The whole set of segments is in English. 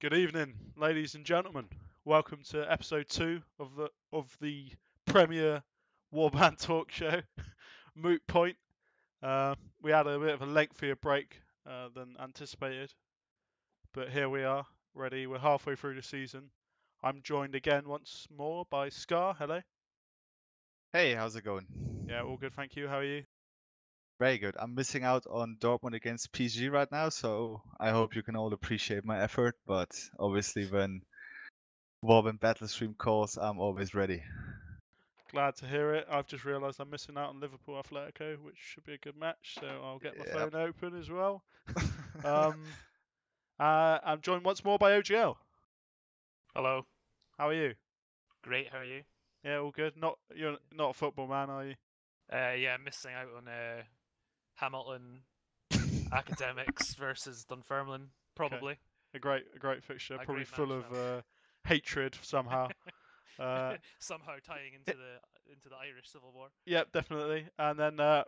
Good evening, ladies and gentlemen. Welcome to episode two of the of the premier Warband talk show, Moot Point. Uh, we had a bit of a lengthier break uh, than anticipated, but here we are, ready. We're halfway through the season. I'm joined again once more by Scar. Hello. Hey, how's it going? Yeah, all good, thank you. How are you? Very good. I'm missing out on Dortmund against PSG right now, so I hope you can all appreciate my effort. But obviously, when Warband Battle Stream calls, I'm always ready. Glad to hear it. I've just realised I'm missing out on Liverpool Atletico, which should be a good match. So I'll get my Yep. phone open as well. um, uh, I'm joined once more by OGL. Hello. How are you? Great. How are you? Yeah, all good. Not you're not a football man, are you? Uh, yeah, missing out on uh, Hamilton Academical versus Dunfermline. Probably. A great, a great fixture. A Probably great full match, of uh, hatred somehow. uh, Somehow tying into the into the Irish Civil War. yep, definitely. And then uh,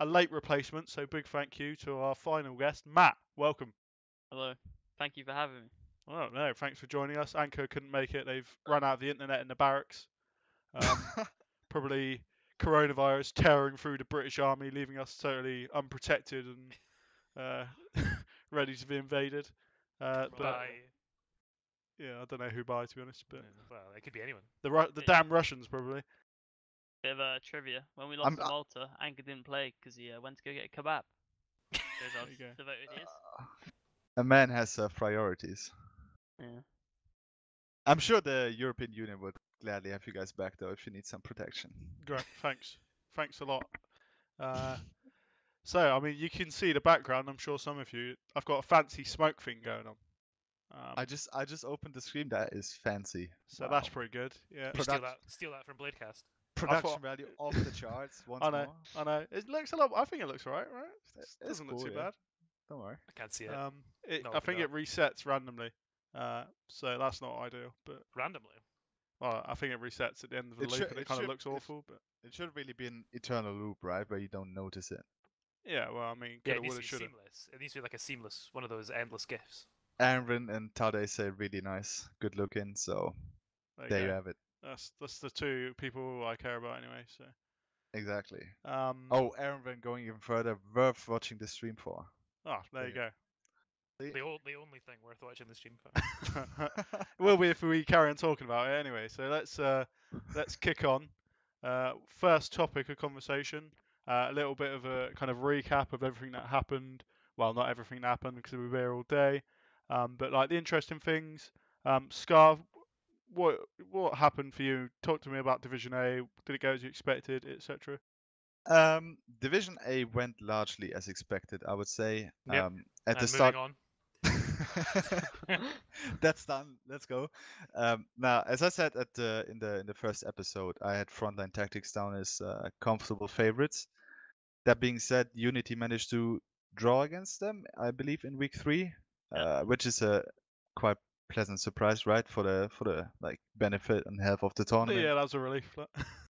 a late replacement. So big thank you to our final guest, Matt. Welcome. Hello. Thank you for having me. Oh no, thanks for joining us. Anchor couldn't make it. They've run out of the internet in the barracks. Um, probably coronavirus tearing through the British Army, leaving us totally unprotected and uh, ready to be invaded. Uh, but By, yeah, I don't know who by to be honest, but well, it could be anyone. the Ru- the damn Russians probably. Bit of uh, trivia. When we lost I'm- to Malta, Anchor didn't play because he uh, went to go get a kebab. There you go. devoted. A man has uh, priorities. Yeah. I'm sure the European Union would gladly have you guys back though if you need some protection. Great, thanks, thanks a lot. Uh, so I mean, you can see the background. I'm sure some of you. I've got a fancy smoke thing going on. Um, I just I just opened the screen. That is fancy. so that's pretty good. Yeah. You steal that, steal that from Bladecast. production thought- value off the charts once I know, more. I know. It looks a lot. I think it looks alright, right? It- It doesn't look too yeah. bad. Don't worry. I can't see it Um, it, Not I think opened it resets randomly. Uh, so that's not ideal. But randomly. Well, I think it resets at the end of the It loop, should- and it, it kind of should- looks it- awful. But It should really be an eternal loop, right, where you don't notice it. yeah, well, I mean, Yeah, it needs to be shoulda. seamless. It needs to be like a seamless, one of those endless gifs. Aaron and Tade say really nice, good looking. So There, there you you have it. That's that's the two people I care about anyway. So. Exactly. Um, Oh, Aaron Van going even further, worth watching the stream for. ah, there you go. The, o- the only thing worth watching the stream for. it will be if we carry on talking about it anyway. So let's uh, let's kick on. Uh, first topic of conversation. Uh, a little bit of a kind of recap of everything that happened. Well, not everything that happened because we were here all day. Um, but like the interesting things. Um, Scar, what what happened for you? Talk to me about Division A. Did it go as you expected, etc. Um, Division A went largely as expected, I would say. Yep. Um, at and the start, on. That's done. Let's go. Um, now, as I said at the in the in the first episode, I had Frontline Tactics down as uh, comfortable favorites. That being said, Unity managed to draw against them, I believe, in week three, uh, which is a quite pleasant surprise, right, for the for the like benefit and health of the tournament. Yeah, that was a relief.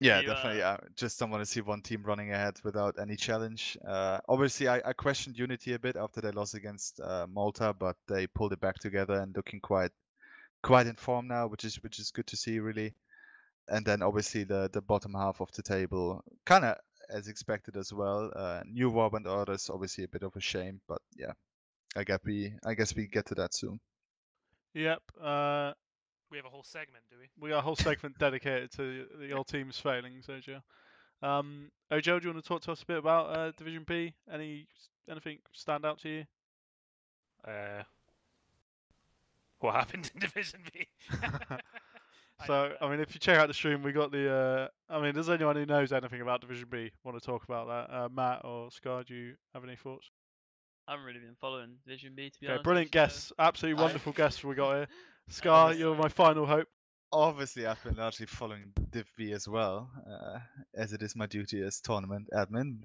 Yeah, You, definitely. uh, I just don't want to see one team running ahead without any challenge. Uh, obviously, I, I questioned Unity a bit after they lost against uh, Malta, but they pulled it back together and looking quite quite in form now, which is which is good to see, really. And then obviously the the bottom half of the table, kind of as expected as well. Uh, New Warband orders, obviously a bit of a shame, but yeah, I guess we I guess we get to that soon. Yep. Uh, We have a whole segment, do we? we got a whole segment dedicated to the old team's failings, OJ. Um, OJ, do you want to talk to us a bit about uh, Division B? Any anything stand out to you? Uh, what happened in Division B? So, know I mean, if you check out the stream, we got the. Uh, I mean, does anyone who knows anything about Division B want to talk about that? Uh, Matt or Scar, do you have any thoughts? I haven't really been following Division B to be Okay, honest. brilliant with you, so- guests, absolutely I- wonderful guests we got here. Scar, was- you're my final hope. Obviously, I've been largely following Div B as well, uh, as it is my duty as tournament admin.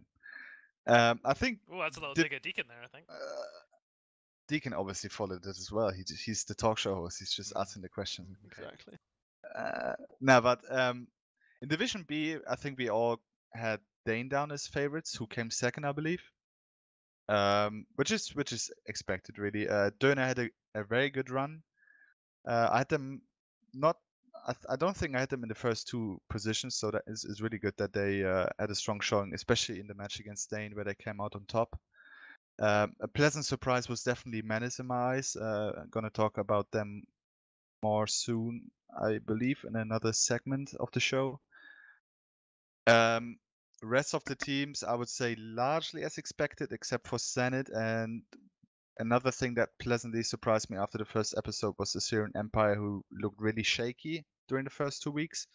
Um, I think Oh, that's a little Did- dig at Deacon there, I think. uh, Deacon obviously followed it as well. He, j- he's the talk show host. He's just Mm. asking the questions. Exactly. Uh, no, but um, in Division B, I think we all had Dane down as favorites, who came second, I believe. Um, which is which is expected, really. Uh, Döner had a, a very good run. Uh, I had them not. I, I don't think I had them in the first two positions, so that is, is really good that they uh, had a strong showing, especially in the match against Dane, where they came out on top. Um, a pleasant surprise was definitely Menace in my eyes. Uh, I'm gonna talk about them more soon, I believe, in another segment of the show. Um, rest of the teams, I would say, largely as expected, except for Senate. And another thing that pleasantly surprised me after the first episode was the Syrian Empire, who looked really shaky during the first two weeks,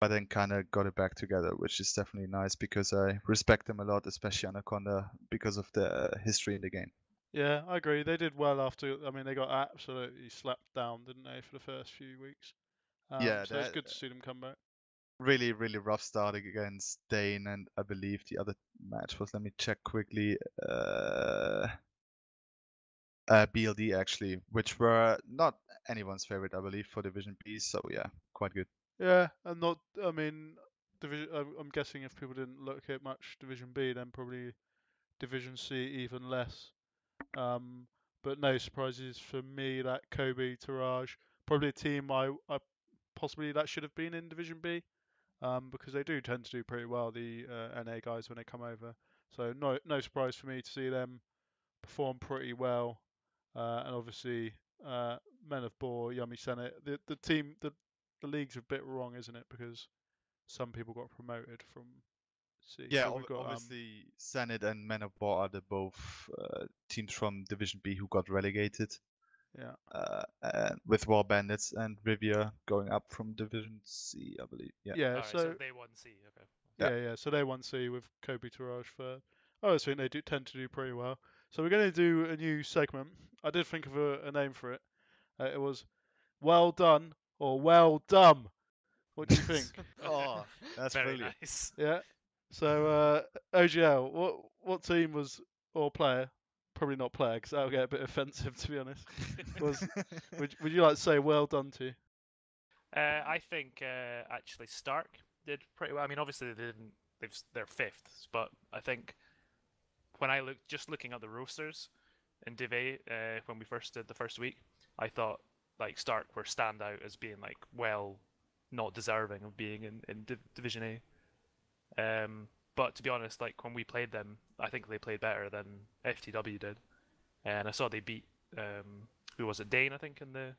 but then kind of got it back together, which is definitely nice because I respect them a lot, especially Anaconda, because of the history in the game. Yeah, I agree. They did well after. I mean, they got absolutely slapped down, didn't they, for the first few weeks? Um, Yeah, so it's good to see them come back. Really, really rough start against Dane, and I believe the other match was. Let me check quickly. Uh, uh, BLD actually, which were not anyone's favorite, I believe, for Division B. So yeah, quite good. Yeah, and not. I mean, division. I'm I'm guessing if people didn't look at much Division B, then probably Division C even less. Um, but no surprises for me that Kobe Taraj, probably a team I, I possibly that should have been in Division B. um, because they do tend to do pretty well, the uh, NA guys, when they come over. So no no surprise for me to see them perform pretty well. Uh, and obviously, uh, Men of War, Yummy Senate, the the team, the the league's a bit wrong, isn't it? Because some people got promoted from C. Yeah, So got, um, obviously, Senate and Men of War are the both uh, teams from Division B who got relegated. Yeah. Uh, and with War Bandits and Rivia going up from Division C, I believe. Yeah. Yeah, Alright, so, so they won C. Okay. Yeah. yeah, yeah. So they won C with Kobe Taraj third. I always think they do tend to do pretty well. So we're going to do a new segment. I did think of a, a name for it. Uh, it was "Well Done" or "Well Dumb." What do you think? Oh, that's Very brilliant. nice. yeah. So uh, OGL, what what team was or player? Probably not player because that'll get a bit offensive to be honest. Was would would you like to say "Well Done" to? Uh, I think uh, actually Stark did pretty well. I mean, obviously they didn't. They've, they're fifth, but I think when I look just looking at the rosters in Div A, uh, when we first did the first week, I thought like Stark were stand out as being like well, not deserving of being in in Div- Division A. Um, but to be honest, like when we played them, I think they played better than FTW did, and I saw they beat um, who was it Dane I think in the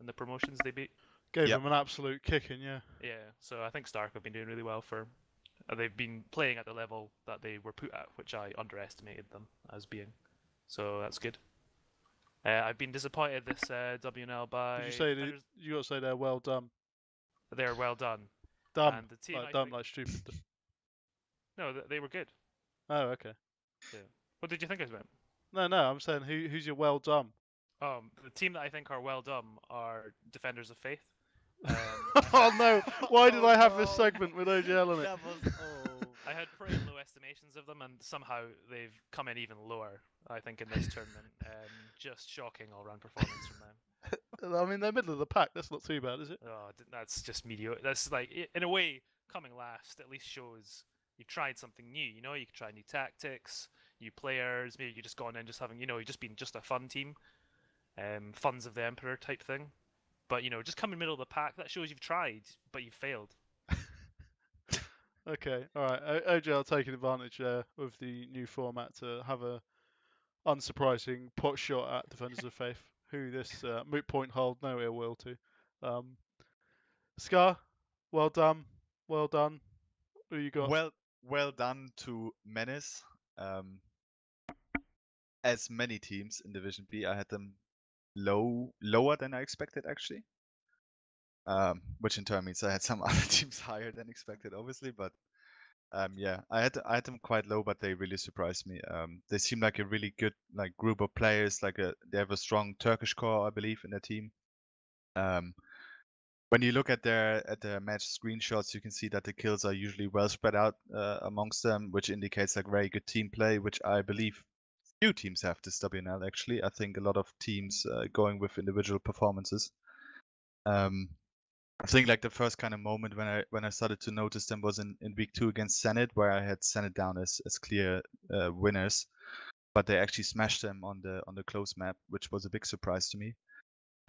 in the promotions they beat. Gave Yep. them an absolute kicking, yeah. Yeah, so I think Stark have been doing really well for. uh, They've been playing at the level that they were put at, which I underestimated them as being. So that's good. Uh, I've been disappointed this uh, WNL by. Did you say that, you got to say they're well done? They're well done. Dumb, And the team like I dumb, think- like stupid. No, they were good. Oh, okay. Yeah. What did you think I meant? No, no, I'm saying who who's your well dumb? Um, the team that I think are well done are Defenders of Faith. Um, oh no! Why did Oh, I have this segment with OGL in it? That was oh. I had pretty low estimations of them, and somehow they've come in even lower. I think in this tournament, um, just shocking all-round performance from them. I mean, they're middle of the pack. That's not too bad, is it? Oh, d- that's just mediocre. That's like, in a way, coming last at least shows you've tried something new. You know, you could try new tactics, new players. Maybe you just gone in just having, you know, you just been just a fun team, um, funds of the emperor type thing. But you know, just come coming middle of the pack, that shows you've tried, but you've failed. Okay, all right. O- OGL taking advantage there of the new format to have a unsurprising pot shot at Defenders of Faith, who this uh, moot point hold no ill will to. Um, Scar, well done, well done. Who you got? Well, well done to Menace. Um, as many teams in Division B, I had them low, lower than I expected actually. Um, which in turn means I had some other teams higher than expected, obviously. But um, yeah, I had I had them quite low, but they really surprised me. Um, they seem like a really good like group of players. Like a they have a strong Turkish core, I believe, in their team. Um, when you look at their at their match screenshots, you can see that the kills are usually well spread out uh, amongst them, which indicates like very good team play, which I believe few teams have this WNL. Actually, I think a lot of teams uh, going with individual performances. Um, I think like the first kind of moment when I when I started to notice them was in, in week two against Senate, where I had Senate down as as clear uh, winners, but they actually smashed them on the on the close map, which was a big surprise to me.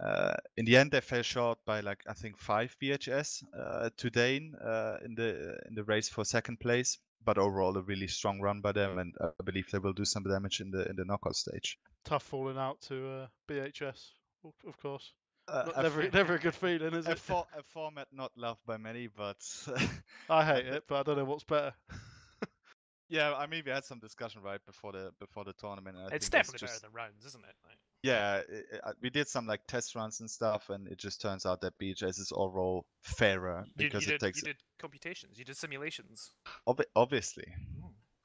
Uh, in the end, they fell short by like I think five BHS uh, to Dane uh, in the in the race for second place. But overall, a really strong run by them, and I believe they will do some damage in the in the knockout stage. Tough falling out to uh, BHS, of- of course. Uh, Not- a never, a good feeling, is a, it? for, a format not loved by many, but I hate it, but I don't know what's better. yeah, I mean we had some discussion right before the before the tournament. And I it's think it's definitely just- better than rounds, isn't it? Like, Yeah, i i we did some like test runs and stuff, and it just turns out that BHS is overall fairer you, because you it did, takes you did computations, you did simulations. obvi- obviously.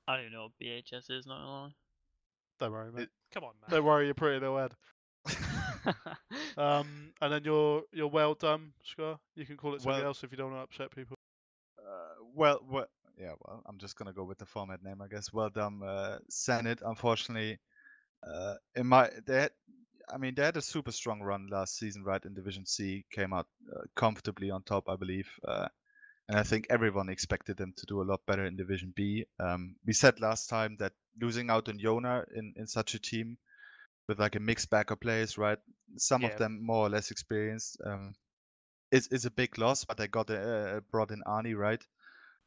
I don't even know what BHS is, not gonna Don't worry, mate. Come on, man. Don't worry, you're pretty little head. lie. Um, and then you're you're well done, Scar. You can call it something Well- else if you don't want to upset people. Uh, well, well, yeah. Well, I'm just gonna go with the format name, I guess. Well done, uh, Senate. Unfortunately, uh, in my they had, I mean, they had a super strong run last season, right? In Division C, came out uh, comfortably on top, I believe. Uh, and I think everyone expected them to do a lot better in Division B. Um, we said last time that losing out on Yona in, in such a team with like a mixed bag of players, right? Some Yeah. of them more or less experienced. Um, is is a big loss, but they got uh, brought in Arnie, right?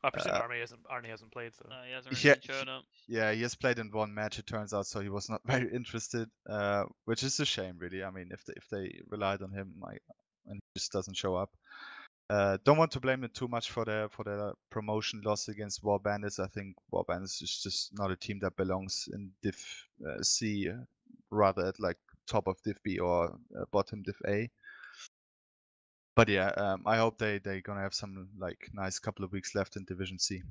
I presume Uh, Arnie hasn't Arnie hasn't played, so No, he hasn't really Yeah, been showing up. Yeah, he has played in one match, it turns out, so he was not very interested, uh, which is a shame, really. I mean, if they, if they relied on him, I, and he just doesn't show up. Uh, don't want to blame them too much for their for their promotion loss against War Bandits. I think War Bandits is just not a team that belongs in Div uh, C, uh, rather at like top of Div B or uh, bottom Div A. But yeah, um, I hope they they gonna have some like nice couple of weeks left in Division C.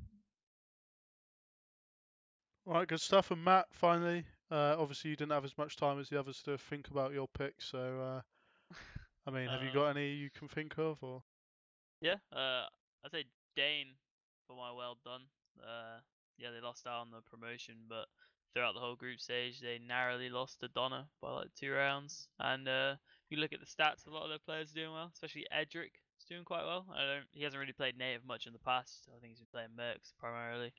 All right, good stuff. And Matt, finally, uh, obviously you didn't have as much time as the others to think about your picks. So, uh, I mean, have you got Uh, any you can think of, or Yeah, uh, I'd say Dane for my well done. Uh, yeah, they lost out on the promotion, but throughout the whole group stage, they narrowly lost to Donna by like two rounds. And uh, if you look at the stats, a lot of their players are doing well, especially Edric is doing quite well. I don't, he hasn't really played native much in the past. So I think he's been playing Mercs primarily.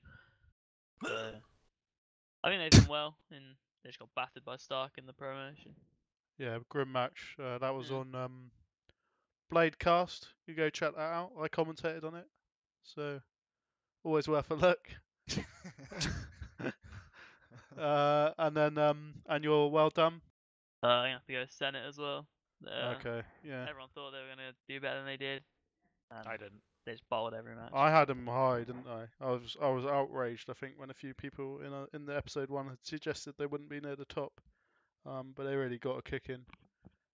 So, I think they've done well, and they just got battered by Stark in the promotion. yeah, grim match. Uh, that was Yeah. on um, Bladecast. You go check that out. I commentated on it, so always worth a look. uh, and then um, and you're well done. Uh, I'm gonna have to go Senate as well. Uh, okay, yeah. Everyone thought they were gonna do better than they did. And I didn't. they just bottled every match. I had them high, didn't I? I was I was outraged. I think when a few people in a, in the episode one had suggested they wouldn't be near the top, um, but they really got a kick in.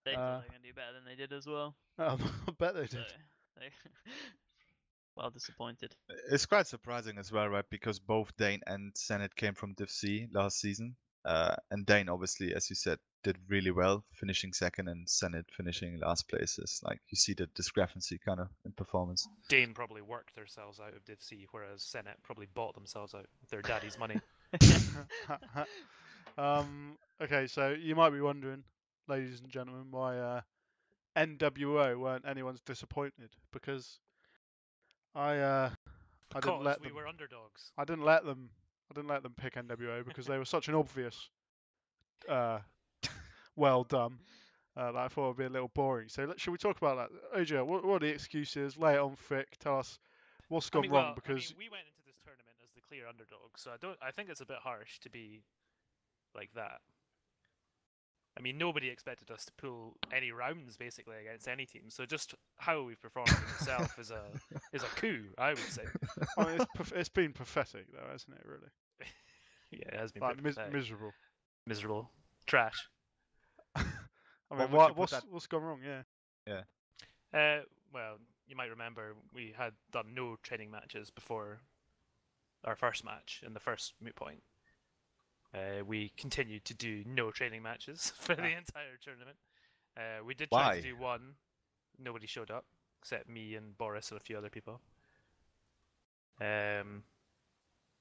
They uh, thought they were gonna do better than they did as well. Um, I bet they So did. they well disappointed. It's quite surprising as well, right? Because both Dane and Senate came from Div C last season. Uh, and Dane, obviously, as you said, did really well, finishing second, and Senate finishing last place. It's like you see the discrepancy kind of in performance. Dane probably worked themselves out of Div C, whereas Senate probably bought themselves out with their daddy's money. um, okay, so you might be wondering, ladies and gentlemen, why uh, NWO weren't anyone's disappointed because I uh, I didn't let we them. were underdogs. I didn't let them. I didn't let them pick NWO because they were such an obvious, uh, well done. Uh, that I thought it would be a little boring. So let, should we talk about that? OJ, what, what are the excuses? Lay it on thick. Tell us what's gone mean, wrong well, because I mean, we went into this tournament as the clear underdog, so I don't. I think it's a bit harsh to be like that. I mean, nobody expected us to pull any rounds basically against any team. So just how we've performed in itself is a is a coup, I would say. I mean, it's, it's been pathetic though, hasn't it? Really, Yeah, it has been like mis- miserable. miserable, trash. I What mean, would what, you put what's that- what's gone wrong? Yeah. Uh, well, you might remember we had done no training matches before our first match in the first moot point. Uh, we continued to do no training matches for the Ah. entire tournament. Uh, we did try Why? to do one. Nobody showed up except me and Boris and a few other people. Um,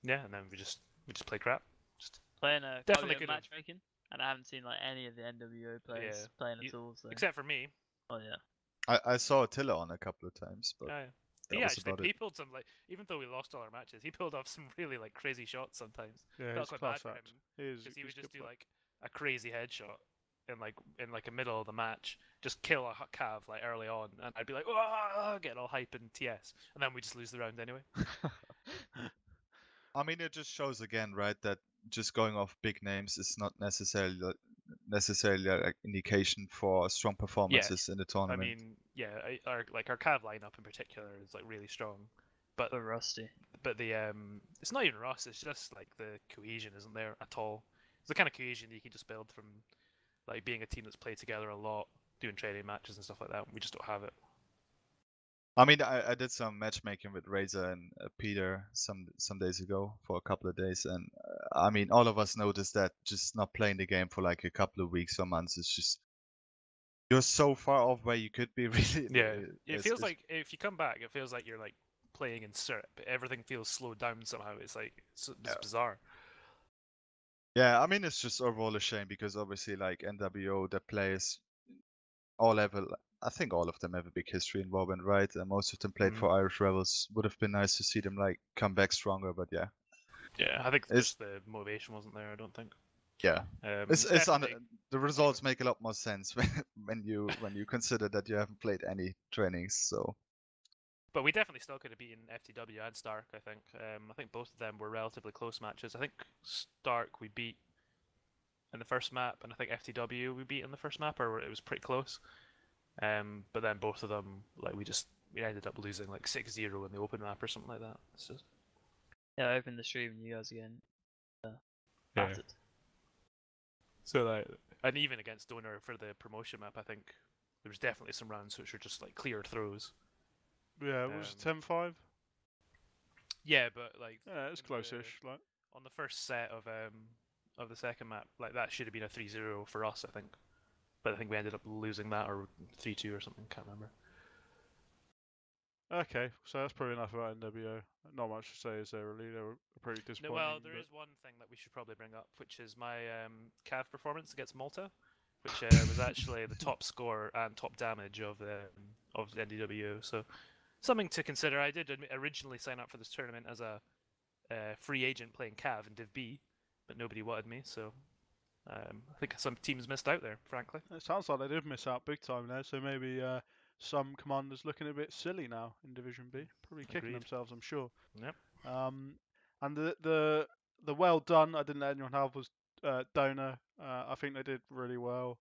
yeah, and then we just we just played crap. Just Playing a Definitely good could've- matchmaking, and I haven't seen like any of the NWO players Yeah, playing you- at all. So. except for me. oh yeah. I, I saw Attila on a couple of times, but oh, Yeah. that He was actually about he it. pulled some like even though we lost all our matches, he pulled off some really like crazy shots sometimes. Yeah, Felt he's quite class bad for act. him. He is. because he he's would just do player. like a crazy headshot in like in like a middle of the match, just kill a h- cav like early on, and I'd be like, oh, getting all hype and TS, and then we just lose the round anyway. I mean, it just shows again, right, that just going off big names is not necessarily like- necessarily like indication for strong performances in the tournament. I mean, yeah, our like our cav lineup in particular is like really strong, but But rusty. but the um, it's not even rust. It's just like the cohesion isn't there at all. It's the kind of cohesion that you can just build from like being a team that's played together a lot, doing training matches and stuff like that. We just don't have it. I mean, I, I did some matchmaking with Razor and uh, Peter some some days ago for a couple of days, and uh, I mean, all of us notice that just not playing the game for like a couple of weeks or months is just you're so far off where you could be. Really, Yeah, it it's- feels it's- like if you come back, it feels like you're like playing in syrup. Everything feels slowed down somehow. It's like it's, it's Yeah. bizarre. Yeah, I mean, it's just overall a shame because obviously, like NWO, the players all level. I think all of them have a big history in Warband, right? And most of them played Mhm. for Irish Rebels. Would have been nice to see them like come back stronger, but yeah. Yeah, I think It's- just the motivation wasn't there. I don't think. Yeah, Um, it's it's on the results make a lot more sense when when you when you consider that you haven't played any trainings. So But we definitely still could have beaten FTW and Stark. I think. Um, I think both of them were relatively close matches. I think Stark we beat in the first map, and I think FTW we beat in the first map, or it was pretty close. Um, but then both of them, like we just we ended up losing like 6-0 in the open map or something like that. It's just Yeah, I opened the stream and you guys again. Uh, Yeah. battered. so like, and even against Donor for the promotion map, I think there was definitely some rounds which were just like clear throws. Yeah, it was Um, 10-5. Yeah, but like Yeah, it's in close-ish. Like, on the first set of um of the second map, like that should have been a 3-0 for us, I think. But I think we ended up losing that or 3-2 or something, can't remember. Okay, so that's probably enough about NWO. Not much to say, is there really? They were pretty No, disappointing. well, there but- is one thing that we should probably bring up, which is my um, Cav performance against Malta, which uh, was actually the top score and top damage of the of the NDWO. So something to consider. I did originally sign up for this tournament as a uh, free agent playing Cav in Div B, but nobody wanted me, so um, I think some teams missed out there, frankly. It sounds like they did miss out big time there, so maybe uh, some commanders looking a bit silly now in Division B. Probably kicking Agreed. themselves, I'm sure. Yep. Um, and the the the well done. I didn't let anyone have was uh, Donor. Uh, I think they did really well.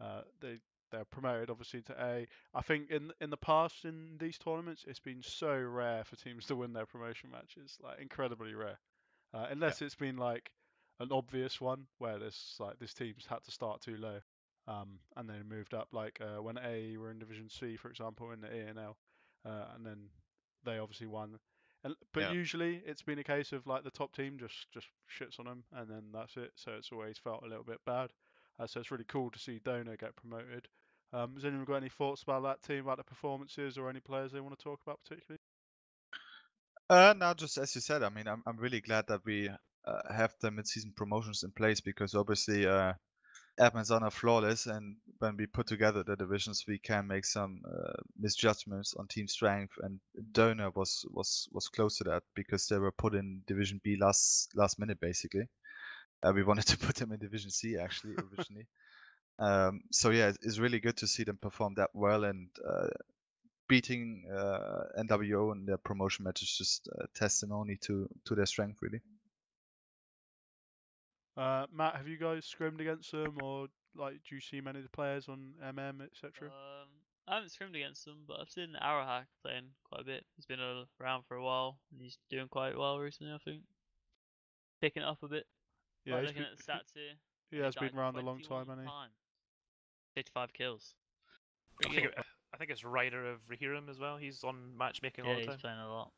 Uh, they they're promoted obviously to A. I think in in the past in these tournaments, it's been so rare for teams to win their promotion matches, like incredibly rare. Uh, unless it's been like an obvious one where this like this team's had to start too low, um, and then moved up. Like uh, when A were in Division C, for example, in the ENL, uh, and then they obviously won. And but Yeah. usually it's been a case of like the top team just just shits on them, and then that's it. So it's always felt a little bit bad. Uh, so it's really cool to see Donor get promoted. Um, has anyone got any thoughts about that team, about the performances, or any players they want to talk about particularly? Uh, now, just as you said, I mean, I'm I'm really glad that we uh, have the mid-season promotions in place because obviously, uh, admins are flawless, and when we put together the divisions, we can make some uh, misjudgments on team strength. And Donor was was was close to that because they were put in Division B last last minute, basically. Uh, we wanted to put them in Division C actually originally. um, so yeah, it's- really good to see them perform that well and. Uh, beating uh, NWO in their promotion match is just a testimony to to their strength, really. Uh, Matt, have you guys scrimmed against them, or like do you see many of the players on MM, etc.? Um, I haven't scrimmed against them, but I've seen Arrowhack playing quite a bit. He's been around for a while, and he's doing quite well recently, I think. Picking it up a bit. yeah, like he's looking been, at the stats here. he, he he has been around a long time, hasn't he? 55 kills. I think, it, I think it's Ryder of Rahiram as well. He's on matchmaking all the time. Yeah, he's playing a lot.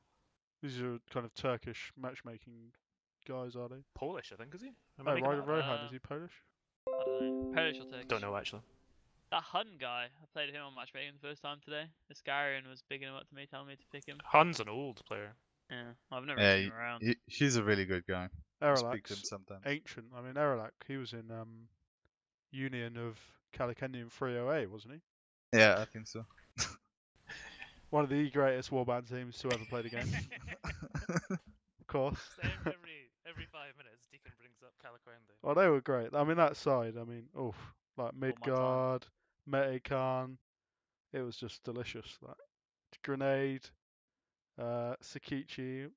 These are kind of Turkish matchmaking guys, are they? Polish, I think, is he? Am Oh, Ryder that up? Rohan, is Uh, he Polish? I don't know. Polish or Turkish? Don't know actually. That Hun guy, I played him on matchmaking the first time today. Iscarian was bigging him up to me, telling me to pick him. Hun's an old player. Yeah, I've never Yeah, seen him around. he- he's a really good guy. I speak to him Erelax, sometimes. ancient. I mean, Erelak, he was in um, Union of Calicanian 308, wasn't he? Yeah, I think so. One of the greatest warband teams to ever play the game, of course. So every every five minutes, Deacon brings up Calaquendi. Oh, they were great. I mean, that side. I mean, oof, like. Midgard, Metekan. It was just delicious. Like Grenade, uh, Sakichi.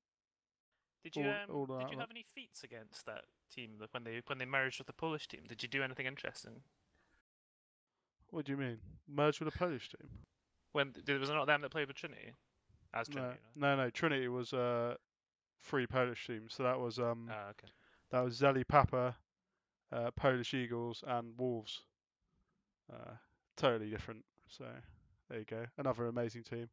Did you all- um, all did you have any feats against that team when they when they merged with the Polish team? Did you do anything interesting? What do you mean? Merged with a Polish team? When th- was it not them that played with Trinity? As No, Trinity. no? no, no. Trinity was uh, three Polish teams. So that was um, Ah, okay. that was Zeli Papa, uh, Polish Eagles, and Wolves. Uh, totally different. So there you go. Another amazing team.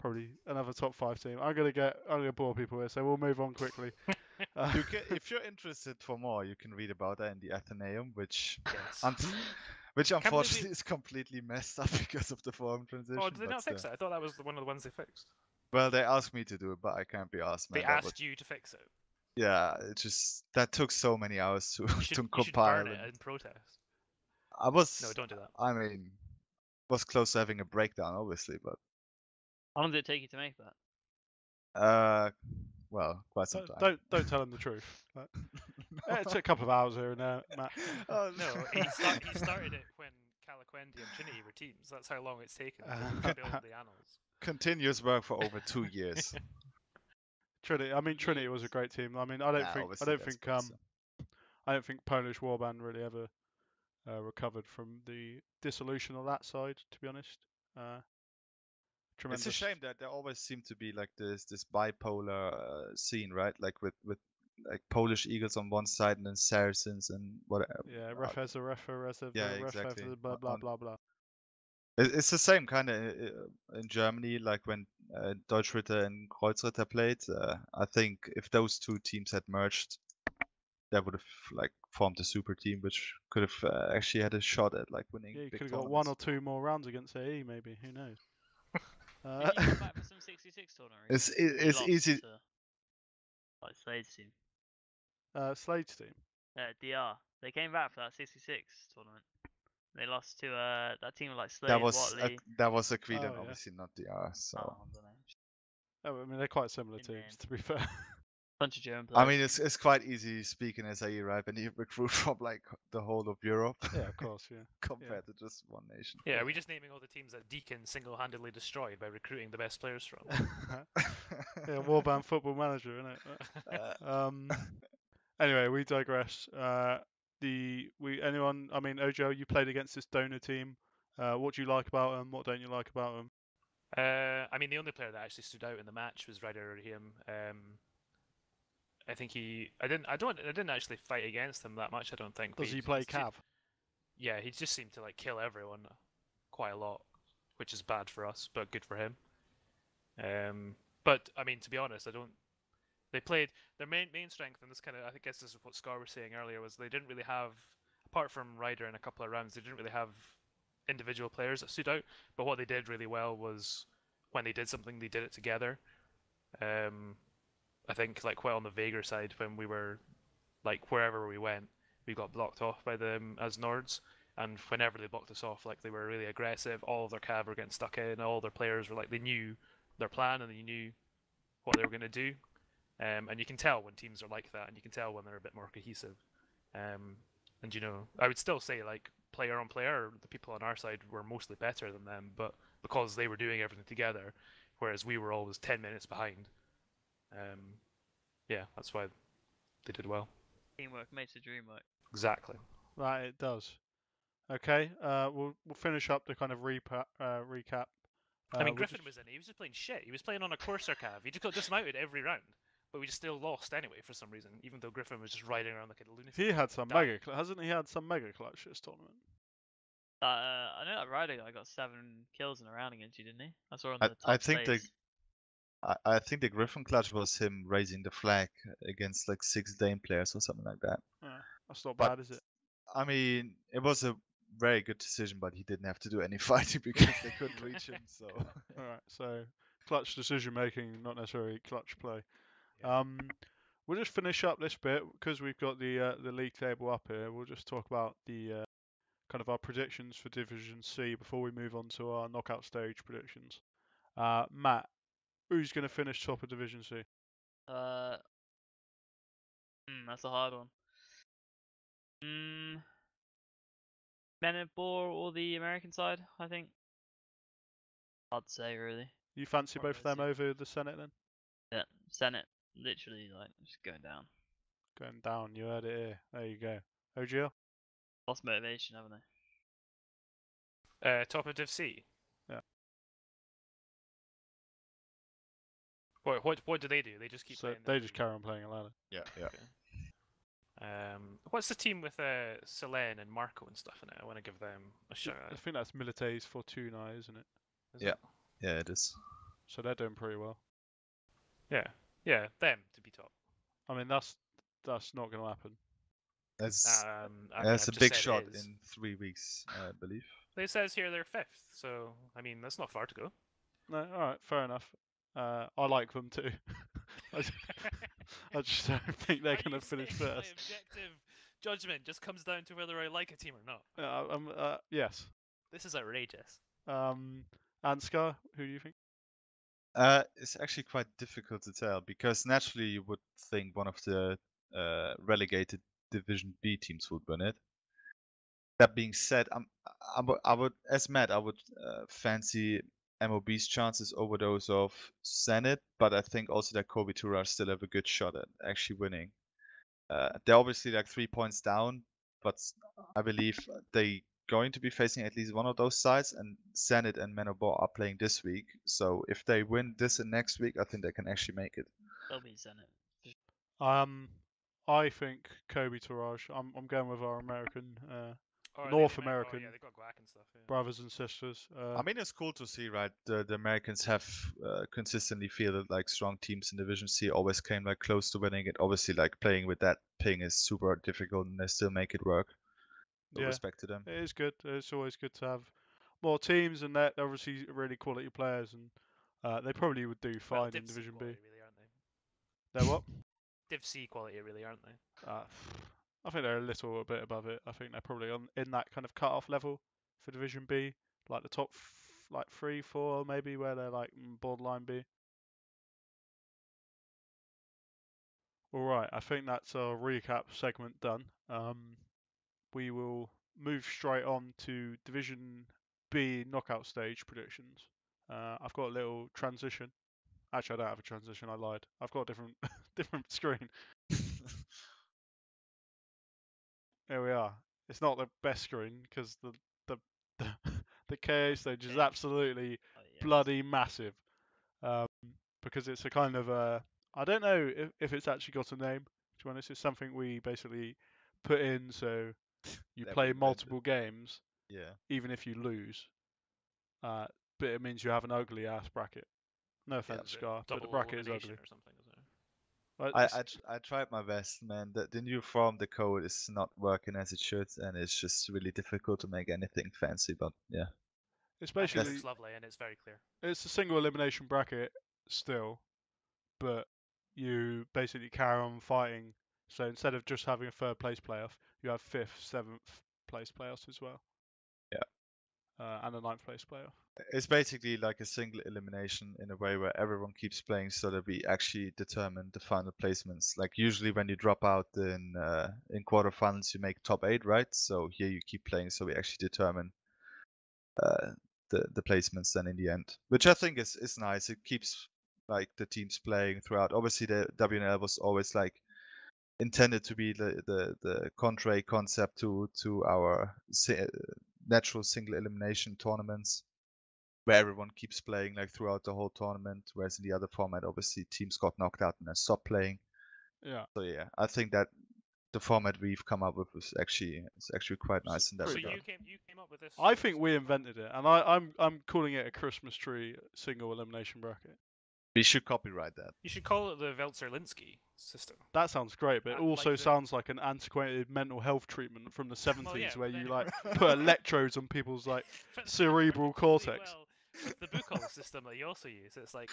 Probably another top five team. I'm gonna get. I'm gonna bore people here, so we'll move on quickly. Uh, You can, if you're interested for more, you can read about that in the Athenaeum, which Yes. un- which unfortunately you- is completely messed up because of the forum transition. oh, did they but not fix still. it? I thought that was one of the ones they fixed. Well, they asked me to do it, but I can't be asked. Man. They That asked would- you to fix it. Yeah, it just that took so many hours to You should, to you should compile. burn it and in protest. I was, No, don't do that. I mean, was close to having a breakdown, obviously, but How long did it take you to make that? uh, well, quite some time. don't, don't tell him the truth. Like, eh, it took a couple of hours here and there, Matt. Oh, No, he, start, he started it when Calaquendi and Trinity were teams. That's how long it's taken to build the annals. Continuous work for over two years. Trinity. I mean, Trinity was a great team. I mean, I don't Nah, think I don't think um. I don't think Polish warband really ever uh, recovered from the dissolution of that side. To be honest, uh, tremendous. It's a shame that there always seem to be like this this bipolar uh, scene, right? Like with with like Polish Eagles on one side and then Saracens and whatever. Yeah, uh, ref has a ref, a Yeah, exactly. blah blah blah blah. It's the same kind of in Germany, like when uh, Deutschritter and Kreuzritter played. Uh, I think if those two teams had merged, that would have like formed a super team, which could have uh, actually had a shot at like winning. Yeah, you could have got one or two more rounds against AE, maybe. Who knows? Uh, Did you back for some 66 tournament? It's it, it's easy. to, Like Slade's team. uh, Slade's team. Uh, DR. They came back for that 66 tournament. They lost to uh that team like Slade, That was Watley. Ac- that was Aquila, Oh, yeah. obviously not the R. So oh, I. Oh, I mean, they're quite similar In teams, to be fair. Bunch of German players. I mean, it's it's quite easy speaking as AE, right? When you recruit from like the whole of Europe yeah, of course, yeah. compared to just one nation. Yeah, are we just naming all the teams that Deacon single-handedly destroyed by recruiting the best players from? yeah, Warband Football Manager, isn't it? Uh, Um, anyway, we digress. Uh, the we anyone? I mean, Ojo, you played against this donor team. Uh, what do you like about them? What don't you like about them? Uh, I mean, the only player that actually stood out in the match was Ryder Rahim. Um, I think he. I didn't. I don't. I didn't actually fight against him that much. I don't think. but Does he just- play se- Cav? Yeah, he just seemed to like kill everyone quite a lot, which is bad for us, but good for him. Um, but I mean, to be honest, I don't. They played their main main strength, and this kind of I guess this is what Scar was saying earlier was they didn't really have, apart from Ryder in a couple of rounds, they didn't really have individual players that stood out. But what they did really well was when they did something, they did it together. Um, I think like quite on the Vaegir side when we were like wherever we went, we got blocked off by them as Nords. And whenever they blocked us off, like they were really aggressive. All of their cav were getting stuck in. All their players were like they knew their plan and they knew what they were going to do. Um, and you can tell when teams are like that, and you can tell when they're a bit more cohesive. Um, and you know, I would still say like player on player, the people on our side were mostly better than them, but because they were doing everything together, whereas we were always ten minutes behind. Um, yeah, that's why they did well. Teamwork makes the dream work. Exactly. Right, it does. Okay, uh, we'll we'll finish up the kind of repa- uh, recap. I Uh, mean, Griffin just- was in. He was just playing shit. He was playing on a Corsair cav. He just got dismounted every round, but we just still lost anyway for some reason. Even though Griffin was just riding around like a lunatic. He had some mega, cl- hasn't he? Had some mega clutch this tournament. Uh, I know that Ryder guy got seven kills in a round against you, didn't he? I saw on I- top I think the- I, I think the Griffin clutch was him raising the flag against like six Dane players or something like that. That's not But- bad, is it? I mean, it was a very good decision, but he didn't have to do any fighting because they couldn't reach him. So All right, so clutch decision making, not necessarily clutch play. Yeah. Um, we'll just finish up this bit because we've got the uh, the league table up here. We'll just talk about the uh, kind of our predictions for Division C before we move on to our knockout stage predictions. Uh, Matt, who's going to finish top of Division C? Uh, hmm, that's a hard one. Hmm. Menabor or the American side, I think. I'd say, really. You fancy One both of of them over the Senate then? Yeah, Senate, literally, like, just going down. Going down, you heard it here. There you go. OGL? Lost motivation, haven't they? Uh, top of Div C. Yeah. What what what do they do? They just keep So playing. they the- just carry on playing a ladder. yeah, yeah. Um, what's the team with uh, Selene and Marco and stuff in it? I want to give them a shout I out. think that's Militates Fortuna, isn't it? Is Yeah. it? Yeah, it is. So they're doing pretty well. Yeah. Yeah. Them to be top. I mean, that's that's not going to happen. That's Um, I mean, that's I've a big shot in three weeks, I believe. It says here they're fifth, so I mean that's not far to go. No, all right, fair enough. Uh, I like them too. I, just, I just don't think they're going to finish saying my first. objective judgment just comes down to whether I like a team or not. Uh, um, uh, yes. This is outrageous. Um, Ansgar, who do you think? Uh, it's actually quite difficult to tell because naturally you would think one of the uh, relegated Division B teams would win it. That being said, I'm, I, would, I would, as Matt, I would uh, fancy MOB's chances over those of Zenit, but I think also that Kobe Tourage still have a good shot at actually winning. Uh, they're obviously like three points down, but I believe they going to be facing at least one of those sides, and Zenit and Menobor are playing this week. So if they win this and next week, I think they can actually make it. They'll beat Zenit. Um, I think Kobe Tourage. I'm I'm going with our American uh, Or North they- they- oh, American yeah, got and stuff. Yeah. brothers and sisters. Uh, I mean, it's cool to see, right? The, the Americans have uh, consistently fielded like strong teams in Division C, always came like close to winning it. Obviously, like playing with that ping is super difficult, and they still make it work. So Yeah. respect to them. It is good. It's always good to have more teams, and they're they're obviously really quality players, and uh, they probably would do Well, fine in Div C Division B. Really, aren't they? They're what? Div C quality, really, aren't they? Uh, I think they're a little bit above it. I think they're probably on in that kind of cut-off level for Division B, like the top f- like three, four maybe, where they're like mm, borderline B. All right, I think that's our recap segment done. Um, we will move straight on to Division B knockout stage predictions. Uh, I've got a little transition. Actually, I don't have a transition. I lied. I've got a different different screen. Here we are. It's not the best screen because the the the, the KO stage is absolutely Oh, yes. bloody massive. Um, because it's a kind of a I don't know if, if it's actually got a name. To be honest, it's something we basically put in so you That play multiple games Yeah. even if you lose. Uh, but it means you have an ugly ass bracket. No offense, Is it Scar, but the double bracket is elimination ugly. Or something, is it? I, it's- I, tr- I tried my best, man. The, the new form, the code is not working as it should, and it's just really difficult to make anything fancy. But yeah, it's I think basically looks lovely and it's very clear. it's a single elimination bracket still, but you basically carry on fighting. So instead of just having a third place playoff, you have fifth, seventh place playoffs as well. Yeah. Uh, and a ninth place playoff. it's basically like a single elimination in a way where everyone keeps playing, so that we actually determine the final placements. Like usually when you drop out in uh, in quarterfinals, you make top eight, right? So here you keep playing, so we actually determine uh, the the placements then in the end, which I think is is nice. It keeps like the teams playing throughout. Obviously, the WNL was always like intended to be the the the contrary concept to to our si- uh, natural single elimination tournaments where everyone keeps playing like throughout the whole tournament whereas in the other format obviously teams got knocked out and then stopped playing Yeah. so yeah i think that the format we've come up with is actually it's actually quite nice in that So pretty you came, you came up with this. I think we invented it, and I, I'm I'm calling it a Christmas tree single elimination bracket. We should copyright that You should call it the Veltzer-Linsky system. That sounds great, but it Uh, like also the- sounds like an antiquated mental health treatment from the 70s Well, yeah, where you like put electrodes on people's like cerebral cortex. well the Bukol system that you also use. It's like,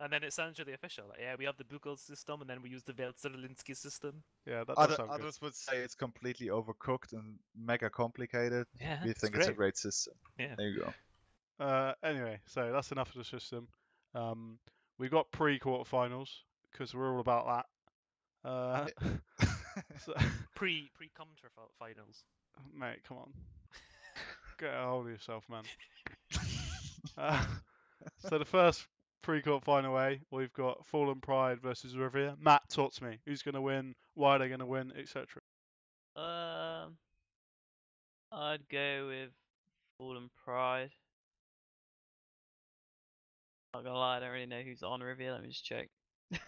and then it sounds really official. Like, yeah, we have the Bukol system, and then we use the Veltzer-Linsky system. yeah, that does Other, sound good. others would say it's completely overcooked and mega complicated Yeah, we think it's a great system Yeah. there you go Uh, anyway, so that's enough of the system. Um, we got pre-quarterfinals because we're all about that. Uh, so, Pre pre counter finals. mate, come on, get a hold of yourself, man. Uh, so the first pre-quarter final way, we've got Fallen Pride versus Revere. Matt, talk to me. Who's going to win? Why are they going to win, etc. Um, I'd go with Fallen Pride. Not gonna lie, I don't really know who's on Riviera. Let me just check.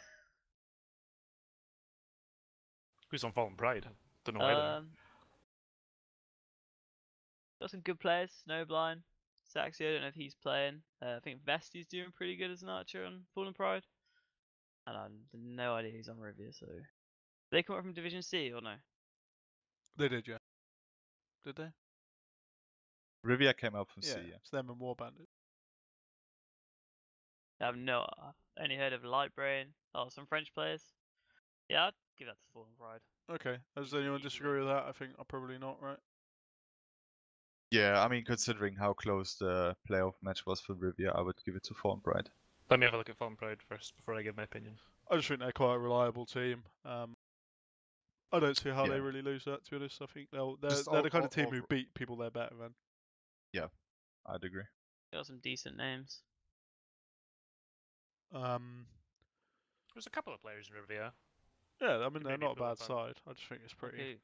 Who's on Fallen Pride? Don't know either. Um, got some good players. Snowblind, Saxio. I don't know if he's playing. Uh, I think Vesti's doing pretty good as an archer on Fallen Pride. And I have no idea who's on Riviera. So, they come up from Division C or no? They did, yeah. Did they? Rivia came up from Yeah, C yeah. it's them and War Bandit. I have no. I've only heard of Lightbrain. Oh, some French players. Yeah, I'd give that to Fallen Pride. Okay. Does anyone disagree with that? I think I'm probably not, right? yeah i mean considering how close the playoff match was for Rivia, i would give it to Fallen Pride Let me have a look at Fallen Pride first before I give my opinion. I just think they're quite a reliable team. Um, I don't see how they really lose that. To be honest, I think they'll they're, they're the all- kind of all- team who beat people they're better than. Yeah, I'd agree. Got some decent names. Um, There's a couple of players in Rivia. yeah, I mean they're not a bad up side. I just think it's pretty Okay.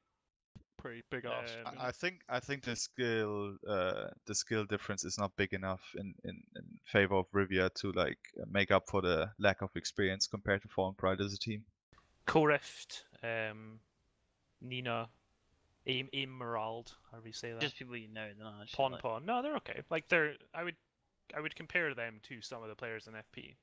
pretty big ass. Um, I, I think I think the skill uh, the skill difference is not big enough in, in, in favor of Rivia to like uh, make up for the lack of experience compared to Fallen Pride as a team. Corift, um, Nina, Aim Emerald, however you say that. Just people you know. They're not actually, Pon like- Pon. No, they're okay. Like they're I would I would compare them to some of the players in FP.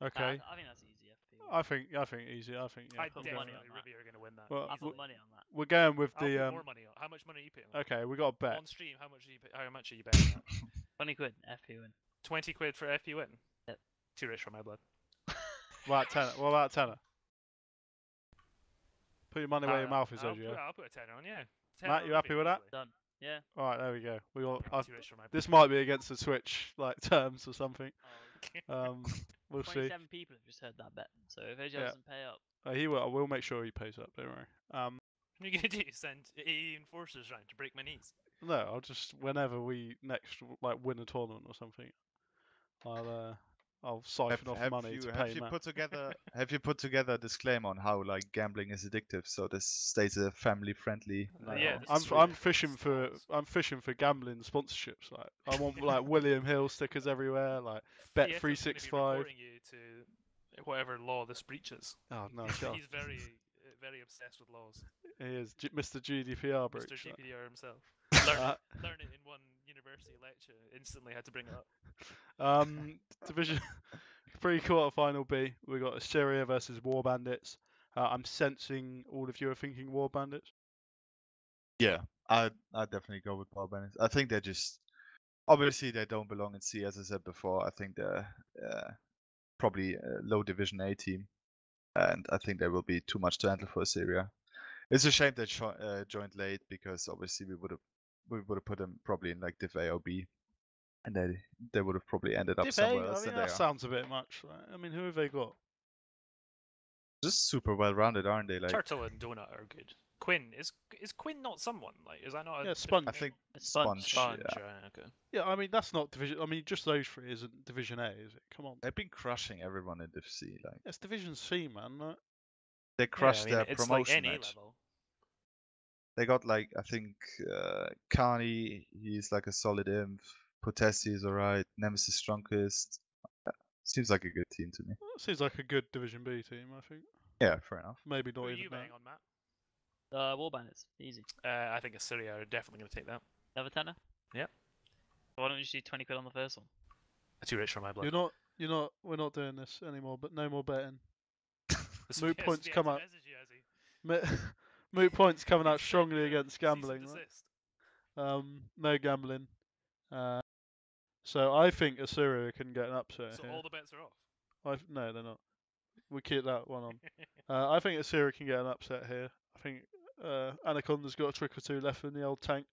So. Nah, okay, I think that's easy. FP. I think I think easy. I think yeah. I put definitely money on that. Rivia are going to win that. Well, I w- put money on that. we're going with I'll the put um. more money on. How much money are you putting? on? Okay, we got a bet. On stream, how much are you? How much are you betting? Twenty quid. FP win. Twenty quid for FP win. Yep. Too rich for my blood. What about tenner? What about tenner? Put your money where your mouth is, I'll Sergio. put, I'll put a tenner on. Yeah. Matt, you happy with that? Done. Yeah. All right, there we go. We got. I, Too rich for my blood. this might be against the Twitch like terms or something. Oh, Um, we'll see. Twenty-seven people have just heard that bet. So if AJ Yeah. doesn't pay up, Uh, he will. I will make sure he pays up. Don't worry. Um, What are you gonna do? Send AE enforcers round to break my knees? no, I'll just whenever we next like win a tournament or something, I'll uh, I'll siphon off money you, to have you Matt. put together have you put together a disclaimer on how like gambling is addictive so this stays a family friendly Uh, yeah, I'm really I'm fishing for. I'm fishing for gambling sponsorships. Like I want like William Hill stickers everywhere. Like Bet Theater's three gonna be six five. reporting you to whatever law this breaches. Oh no, he's, he's very, uh, very obsessed with laws. he is G- Mr. GDPR Mr. breach. like. GPDR himself. Learn, Uh, learn it in one university lecture. Instantly had to bring it up. Um, division three quarter final B. We got Assyria versus War Bandits. Uh, I'm sensing all of you are thinking War Bandits. yeah i i definitely go with War Bandits. i think they're just obviously they don't belong in c as i said before i think they're uh, probably a low division a team and i think they will be too much to handle for Assyria. it's a shame they jo- uh, joined late because obviously we would have we would have put them probably in like div a or b and they they would have probably ended up Div A, somewhere I else mean than they that are. sounds a bit much. Right? I mean, who have they got? just super well rounded, aren't they? Like Turtle and Donut are good. Quinn is is Quinn not someone like? Is that not? A Yeah, different Sponge. I think It's sponge. Sponge, Sponge. yeah. Right, okay. Yeah, I mean that's not division. I mean, just those three isn't Division A, is it? Come on, they've been crushing everyone in Div C. Like it's Division C, man. Like, they crushed yeah, I mean, their it's promotion like NA match. level. They got like I think uh, Carney, he's like a solid imp. Potessi is alright. Nemesis Strongest. Uh, Seems like a good team to me. seems like a good Division B team. I think Yeah, fair enough. maybe Who not are even you that. betting on, Matt? Uh, War Bandits. Easy. Uh, I think Assyria are definitely going to take that. Another tenner. Yep. Why don't you do twenty quid on the first one? Too rich for my blood. You're not. You're not. We're not doing this anymore. But no more betting. This- moot points come out. message you, has he? Mo- Moot points coming out strongly against gambling. right? Um, no gambling. Uh, so I think Assyria can get an upset So here. all the bets are off. I no, they're not. We keep that one on. Uh, I think Assyria can get an upset here. I think uh, Anaconda's got a trick or two left in the old tank.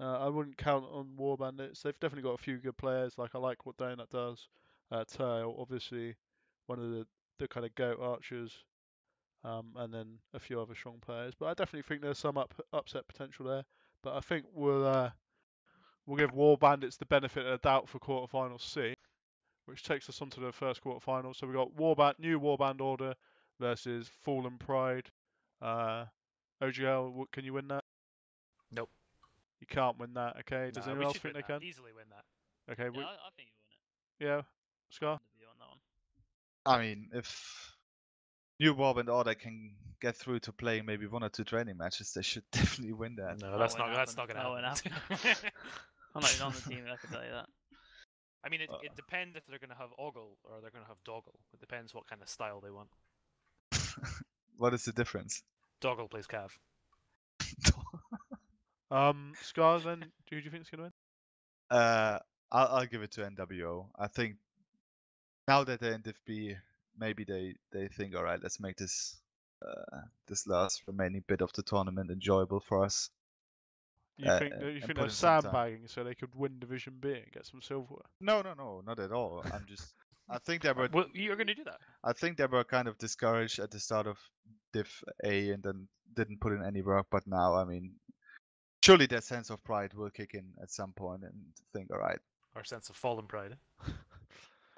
Uh, I wouldn't count on War Bandits. They've definitely got a few good players. Like I like what Donut does. Uh, Tail, obviously, one of the, the kind of goat archers, um, and then a few other strong players. But I definitely think there's some up, upset potential there. But I think we'll uh, we'll give War Bandits the benefit of the doubt for quarterfinal C, which takes us on to the first quarterfinal. So we got Warband, new Warband Order versus Fallen Pride. Uh, OGL, w- can you win that? Nope. You can't win that. Okay. Does Nah, anyone else think they that. can? Easily win that. Okay. Yeah, we, I, I think you win it. yeah. Scar. View on that one. I mean, if New Warband Order can get through to playing maybe one or two training matches, they should definitely win that. No, that's won't. That's not going to That won't happen. I'm not even on the team. I can tell you that. I mean, it, Uh. it depends if they're going to have ogle or they're going to have doggle. It depends what kind of style they want. what is the difference? Doggle plays Cav. Um, Scars. Then, who do you think is gonna win? Uh, I'll, I'll give it to NWO. I think now that they're in Div B, maybe they, they think, all right, let's make this uh, this last remaining bit of the tournament enjoyable for us. You uh, think uh, that- you and think put they're in some time. sandbagging so they could win Division B and get some silverware? No, no, no, not at all. I'm just. I think they were. Well, you're going to do that. I think they were kind of discouraged at the start of Div A and then didn't put in any work. But now, I mean, surely their sense of pride will kick in at some point and think, all right, Our sense of fallen pride.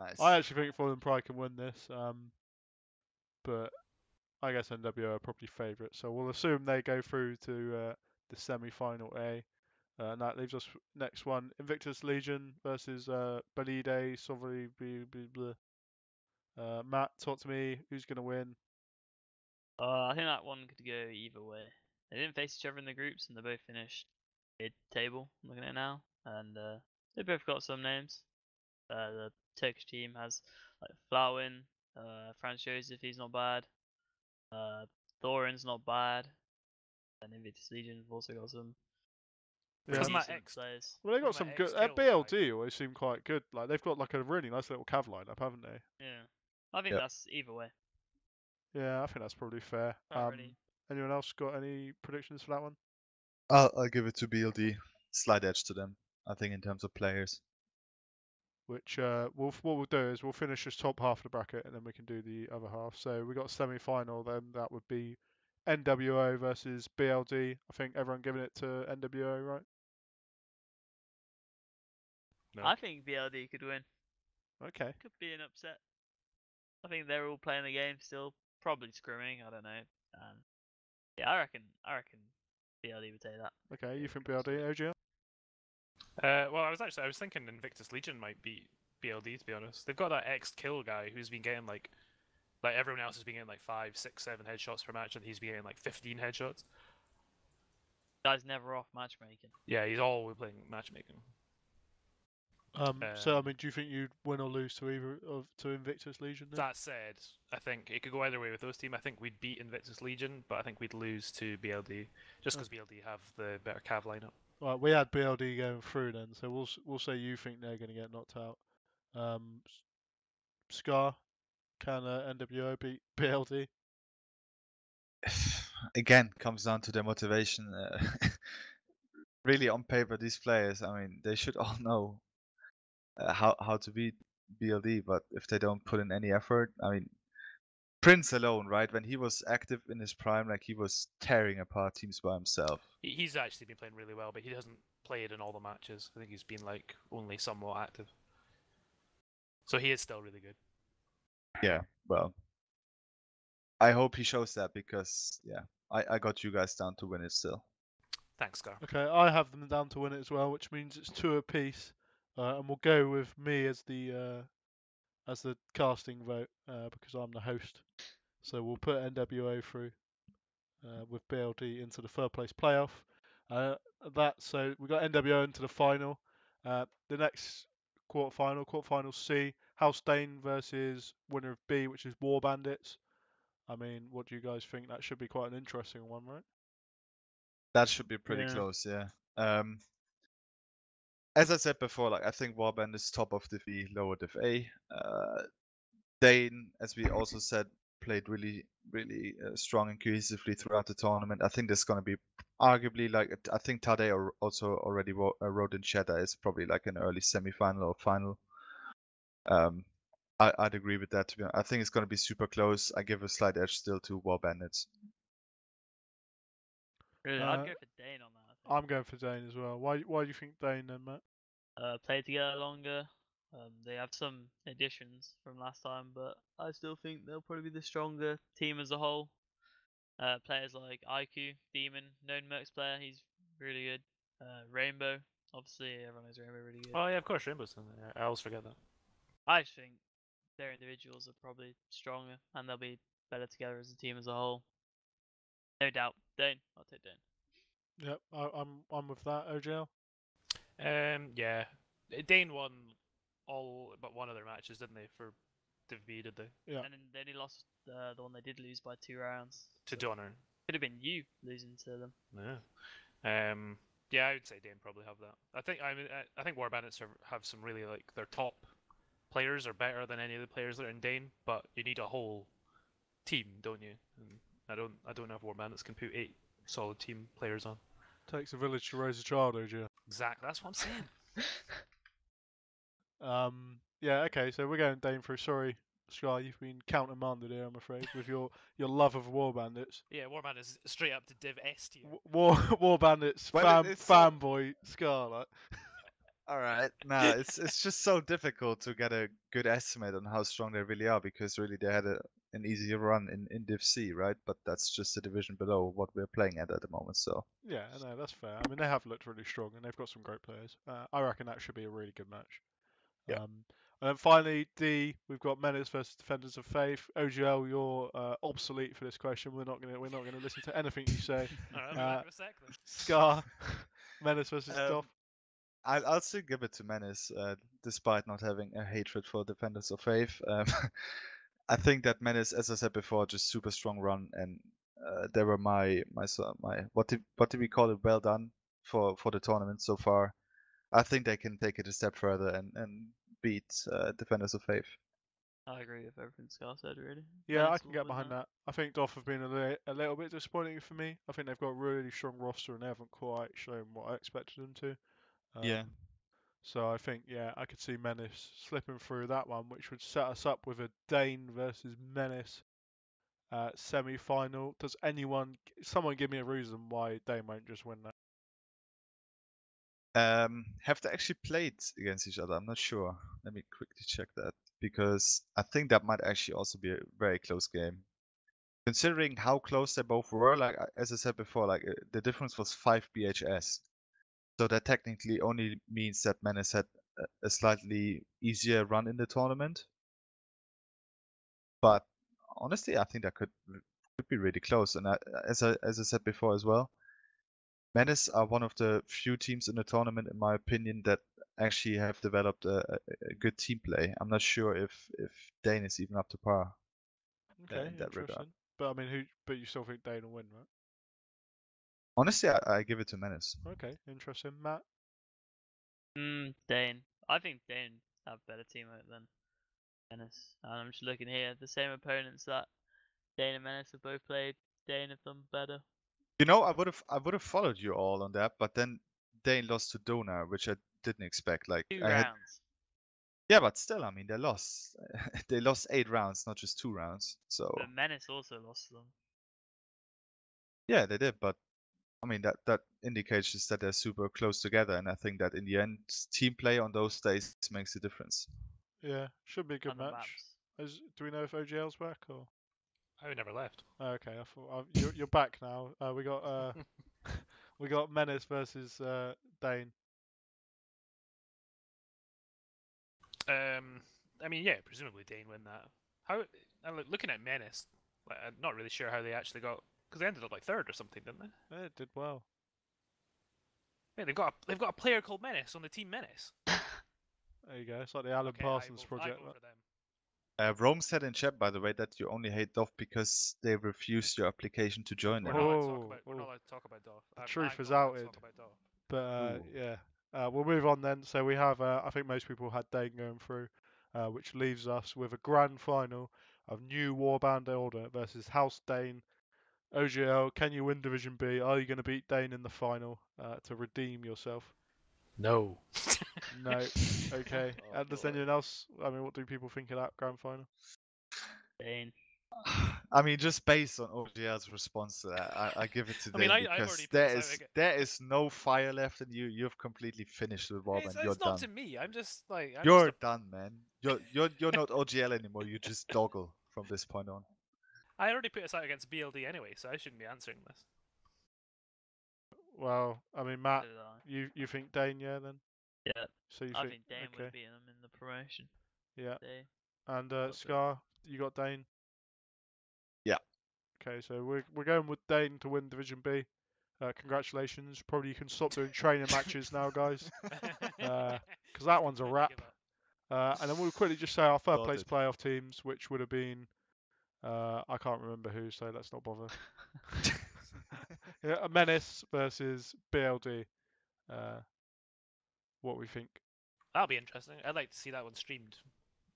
nice. I actually think Fallen Pride can win this, um, but I guess NWO are probably favourites, so we'll assume they go through to uh, the semi-final A. Uh, and that leaves us next one: Invictus Legion versus uh, Belide Sovereign. Uh, Matt, talk to me. Who's going to win? Uh, I think that one could go either way. They didn't face each other in the groups, and they both finished mid-table. I'm looking at it now, and uh, they both got some names. Uh, the Turkish team has like Flawin, uh, Franz Josef, he's not bad. Uh, Thorin's not bad. And Invictus Legion have also got some Yeah. Isn't that X- players. Well, they've got some good. At BLD always seem quite good. Like they've got like a really nice little cav lineup, haven't they? Yeah, I think Yep. that's either way. Yeah, I think that's probably fair. Not Um, really. anyone else got any predictions for that one? I'll, I'll give it to BLD. Slight edge to them, I think, in terms of players. Which uh, we'll what we'll do is we'll finish this top half of the bracket and then we can do the other half. So we got semi final. Then that would be NWO versus BLD. I think everyone giving it to NWO, right? No. I think BLD could win. Okay. Could be an upset. I think they're all playing the game still, probably scrimming. I don't know. And yeah, I reckon. I reckon BLD would take that. Okay. You think BLD, OGL? Uh, well, I was actually I was thinking Invictus Legion might beat BLD to be honest. They've got that ex kill guy who's been getting like, like everyone else has been getting like five, six, seven headshots per match, and he's been getting like fifteen headshots. Guy's never off matchmaking. Yeah, he's always playing matchmaking. Um. Uh, so I mean, do you think you'd win or lose to either of to Invictus Legion? Then? That said, I think it could go either way with those team. I think we'd beat Invictus Legion, but I think we'd lose to BLD just because BLD have the better cav lineup. Right. We had BLD going through then, so we'll we'll say you think they're going to get knocked out. Um. Scar, can uh, NWO beat BLD? Again, comes down to their motivation. Uh, really, on paper, these players, I mean, they should all know uh, how how to beat BLD, but if they don't put in any effort, I mean, Prince alone, right? When he was active in his prime, like he was tearing apart teams by himself. He's actually been playing really well, but he hasn't played in all the matches. I think he's been like only somewhat active. So he is still really good. Yeah, well, I hope he shows that because yeah, I I got you guys down to win it still. Thanks, Scar. Okay, I have them down to win it as well, which means it's two apiece, uh, and we'll go with me as the uh, as the casting vote uh, because I'm the host. So we'll put NWO through uh, with BLD into the third place playoff. Uh, that so we got NWO into the final. Uh, the next quarter final, quarter final C, House Dane versus winner of B, which is War Bandits. I mean, what do you guys think? That should be quite an interesting one, right? That should be pretty Yeah. close, yeah. Um, as I said before, like I think Warband is top of Div E, lower Div A. Uh, Dane, as we also said, played really, really uh, strong and cohesively throughout the tournament. I think there's going to be arguably like I think Tade also already wrote, uh, wrote in chat that it's probably like an early semi-final or final. Um, I, I'd agree with that. To be honest. I think it's going to be super close. I give a slight edge still to War Bandits. Really, Uh, I'd go for Dane on that. I think. I'm going for Dane as well. Why why do you think Dane then, Matt? uh, play together longer. Um, they have some additions from last time, but I still think they'll probably be the stronger team as a whole. Uh, players like IQ, Demon, known Mercs player, he's really good. Uh, Rainbow, obviously everyone knows Rainbow really good. Oh yeah, of course, Rainbow's in there. I always forget that. I just think their individuals are probably stronger and they'll be better together as a team as a whole. No doubt. Dane, I'll take Dane. Yep, I, I'm I'm with that. OGL. Um, yeah, Uh, Dane won all but one of their matches, didn't they? For Div B, did they? Yeah. And then they only lost uh, the one they did lose by two rounds. To so Donner. Could have been you losing to them. Yeah. Um. Yeah, I would say Dane probably have that. I think I mean I, I think War Bandits are, have some really like their top players are better than any of the players that are in Dane, but you need a whole team, don't you? And I don't I don't know if War Bandits can put eight solid team players on. Takes a village to raise a child, OG. Exactly. That's what I'm saying. Um, yeah, okay, so we're going Dane through. Sorry, Sky, you've been countermanded here, I'm afraid, with your, your love of War Bandits. Yeah, War Bandits straight up to Div S tier. War War Bandits Well, fan, it- it's so- fanboy Scar, like. All right. Nah, it's it's just so difficult to get a good estimate on how strong they really are because really they had a, an easier run in, in Div C, right? But that's just a division below what we're playing at at the moment. So Yeah, no, that's fair. I mean, they have looked really strong and they've got some great players. Uh, I reckon that should be a really good match. Yeah. Um, and then finally, D, we've got Menace versus Defenders of Faith. OGL, you're uh, obsolete for this question. We're not gonna we're not gonna listen to anything you say. Alright, Uh, I'll be back in a sec then. Scar, Menace versus Um, Doff. I'll, I'll still give it to Menace, uh, despite not having a hatred for Defenders of Faith. Um, I think that Menace, as I said before, just super strong run, and uh, they were my my my what did what did we call it? Well done for for the tournament so far. I think they can take it a step further and and beat uh, Defenders of Faith. I agree with everything Scar said, really. Yeah, I can get behind that. I think Doff have been a, li- a little bit disappointing for me. I think they've got a really strong roster and they haven't quite shown what I expected them to. Yeah. So I think, yeah, I could see Menace slipping through that one, which would set us up with a Dane versus Menace uh, semi-final. Does anyone, someone give me a reason why Dane won't just win that? Um, have they actually played against each other? I'm not sure. Let me quickly check that because I think that might actually also be a very close game. Considering how close they both were, like as I said before, like uh, the difference was five BHS, so that technically only means that Menace had a- slightly easier run in the tournament. But honestly, I think that could could be really close. And I, as I as I said before as well, Menace are one of the few teams in the tournament, in my opinion, that actually have developed a, a, good team play. I'm not sure if if Dane is even up to par. Okay, in that regard. But I mean, who? But you still think Dane will win, right? Honestly, I, I give it to Menace. Okay, interesting. Matt. Mm, Dane. I think Dane have better teamwork than Menace. And I'm just looking here, the same opponents that Dane and Menace have both played. Dane have done better. You know, I would have I would have followed you all on that, but then Dane lost to Dona, which I didn't expect. Like Two I had, rounds. yeah, but still, I mean, they lost. they lost eight rounds, not just two rounds. So But Menace also lost them. yeah, they did. But I mean, that that indicates just that they're super close together, and I think that in the end, team play on those days makes a difference. Yeah, should be a good on match. Is, do we know if OGL's back or? Oh, he never left. Oh, Okay, I thought uh, you're, you're back now. Uh, we got uh, we got Menace versus uh, Dane. Um, I mean, yeah, presumably Dane win that. How? I'm looking at Menace, like, I'm not really sure how they actually got because they ended up like third or something, didn't they? Yeah, it did well. Yeah, they've got a, they've got a player called Menace on the team Menace. There you go. It's like the Alan Okay, I Parsons vote- I project. vote for them. Uh, Rome said in chat, by the way, that you only hate Doff because they refused your application to join We're them. not, allowed to talk Oh, about, we're oh. not allowed to talk about Dolph. The I'm- truth I'm is not outed. talk about Dolph. But uh, yeah, uh, we'll move on then. So we have, uh, I think most people had Dane going through, uh, which leaves us with a grand final of New Warband Order versus House Dane. OGL, can you win Division B? Are you going to beat Dane in the final uh, to redeem yourself? No. No. Okay. Oh, and does boy. anyone else? I mean, what do people think of that grand final? Dane. I mean, just based on OGL's response to that, I, I give it to I mean, Dane I- I've because already put there this out is again. there is no fire left in you. You've completely finished with Rob, it's and you're it's not to me. I'm just like I'm You're just done, man. You're you're you're not OGL anymore. You just doggle from this point on. A, I already put us out against BLD anyway, so I shouldn't be answering this. Well, I mean, Matt, I. you you think Dane? Yeah, then. Yeah, So you I think? think Dane okay. would have beaten them in the promotion. Yeah. They, And uh, Got Scar, you got Dane. Yeah. Okay, so we're we're going with Dane to win Division B. Uh, congratulations. Probably you can stop doing training matches now, guys, Uh, because that one's a wrap. Uh, and then we'll quickly just say our third place playoff teams, which would have been, uh, I can't remember who, so let's not bother. yeah, a Menace versus BLD. Uh, what we think? That'll be interesting. I'd like to see that one streamed.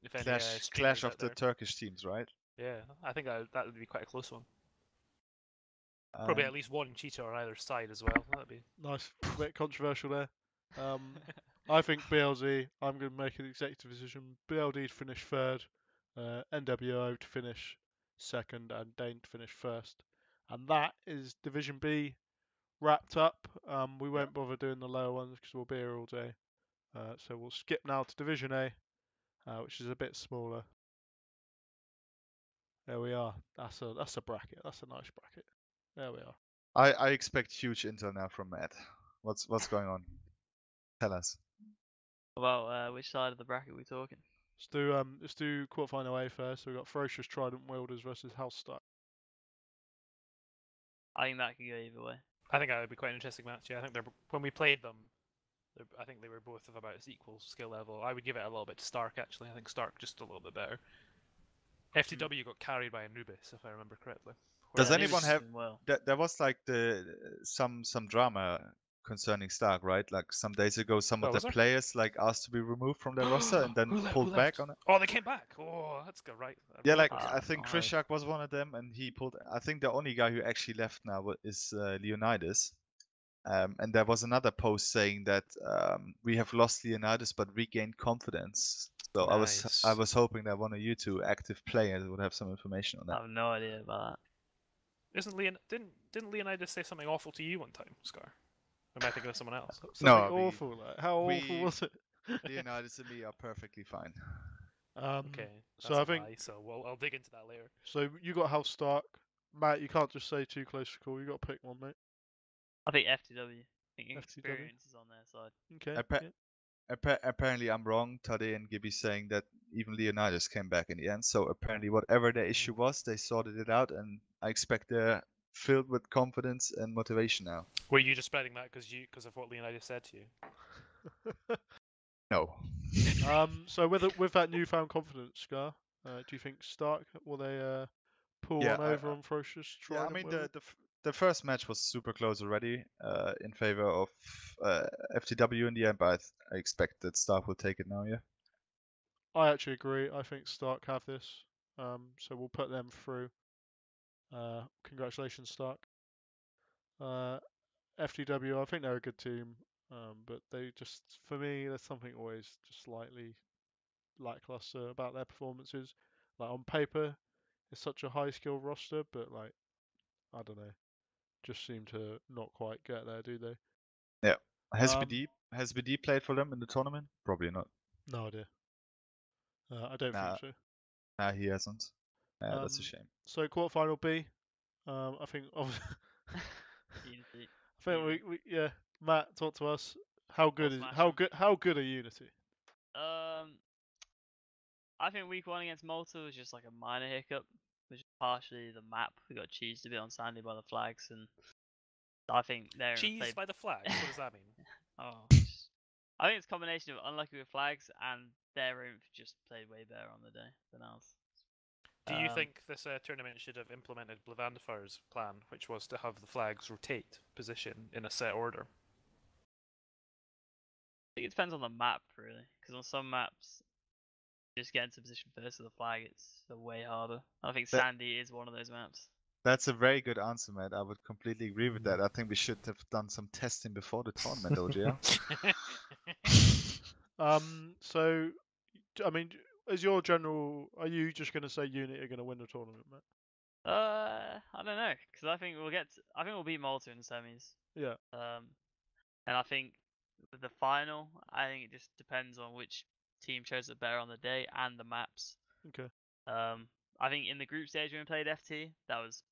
If any, uh, Clash streamers clash of the there. Turkish teams, right? Yeah, I think that that would be quite a close one. Probably Um, at least one cheater on either side as well. That'd be. Nice, bit controversial there. Um, I think BLZ. I'm going to make an executive decision. BLD to finish third, uh, NWO to finish second, and Dane to finish first. And that is Division B wrapped up. Um, we won't bother doing the lower ones because we'll be here all day. Uh, so we'll skip now to Division A, uh, which is a bit smaller. There we are. That's a that's a bracket. That's a nice bracket. There we are. I, I expect huge intel now from Matt. What's what's going on? Tell us. About uh, which side of the bracket we're talking? Let's do um let's do quarterfinal A first. So we've got Ferocious Trident Wielders versus House Stark. I think that could go either way. I think that would be quite an interesting match. Yeah, I think they're when we played them, I think they were both of about equal skill level. I would give it a little bit to Stark actually. I think Stark just a little bit better. FTW got carried by Anubis, if I remember correctly. Does whereas- anyone have- well? There, there was like the some some drama concerning Stark, right? Like some days ago, some Oh, of the there? players like asked to be removed from their roster and then Who le- who pulled back on it. Oh, they came back. Oh, that's good, right? I Yeah, like remember Ah, I that. think nice. Krishak was one of them, and he pulled. I think the only guy who actually left now is uh, Leonidas. Um, and there was another post saying that um, we have lost Leonidas but regained confidence. So I was I was hoping that one of you two active players would have some information on that. I have no idea about Isn't Leon didn't didn't Leonidas say something awful to you one time, Scar? Or am I thinking of someone else? Something No, we- awful. Like, how awful we- was it? Leonidas and me are perfectly fine. Um, Okay, so I think- lie, so we'll, I'll dig into that later. So you got House Stark, Matt. You can't just say too close to call. You got to pick one, mate. I think FTW. I think FTW? is on their side. Okay. Appa- yeah. Appa- apparently, I'm wrong. Tade and Gibby saying that even Leonidas came back in the end. So apparently, whatever their issue was, they sorted it out, and I expect they're filled with confidence and motivation now. Were you just spreading that because you because of what Leonidas said to you? No. Um. So with it- with that newfound confidence, Scar, uh, do you think Stark will they uh pull Yeah, on I- over I- on Ferocious Yeah, I mean the the, the first match was super close already, uh, in favor of uh, FTW in the end, but I, th- I expect that Stark will take it now. Yeah. I actually agree. I think Stark have this. Um, so we'll put them through. Uh, congratulations, Stark. Uh, FTW, I think they're a good team. Um, but they just, for me, there's something always just slightly lackluster about their performances. Like on paper, it's such a high skill roster, but like, I don't know, just seem to not quite get there, do they? Yeah. Has Um, BD has BD played for them in the tournament? Probably not. No idea. Uh, I don't Nah. think so. Nah, he hasn't. Uh, that's a Um, shame. So quarterfinal B, um, I think. Of, I think we, we yeah. Matt, talk to us. How good is smash how 'em. good how good are Unity? Um, I think week one against Malta was just like a minor hiccup, which is partially the map. We got cheesed a bit on Sandy by the flags, and I think they're Cheese played. by the flags. What does that mean? Oh, I think it's a combination of unlucky with flags and their oomph just played way better on the day than ours. Do you Um, think this uh, tournament should have implemented Blavandifar's plan, which was to have the flags rotate position in a set order? I think it depends on the map really, because on some maps, just get into position first with the flag, it's uh, way harder. I think That- Sandy is one of those maps. That's a very good answer, Matt. I would completely agree with that. I think we should have done some testing before the tournament, OGL. Um, so I mean, d- as your general, are you just going to say Unity are going to win the tournament, Matt? Uh, I don't know, because I think we'll get. To, I think we'll beat Malta in the semis. Yeah. Um, and I think with the final, I think it just depends on which team shows it better on the day and the maps. Okay. Um, I think in the group stage when we played FT, that was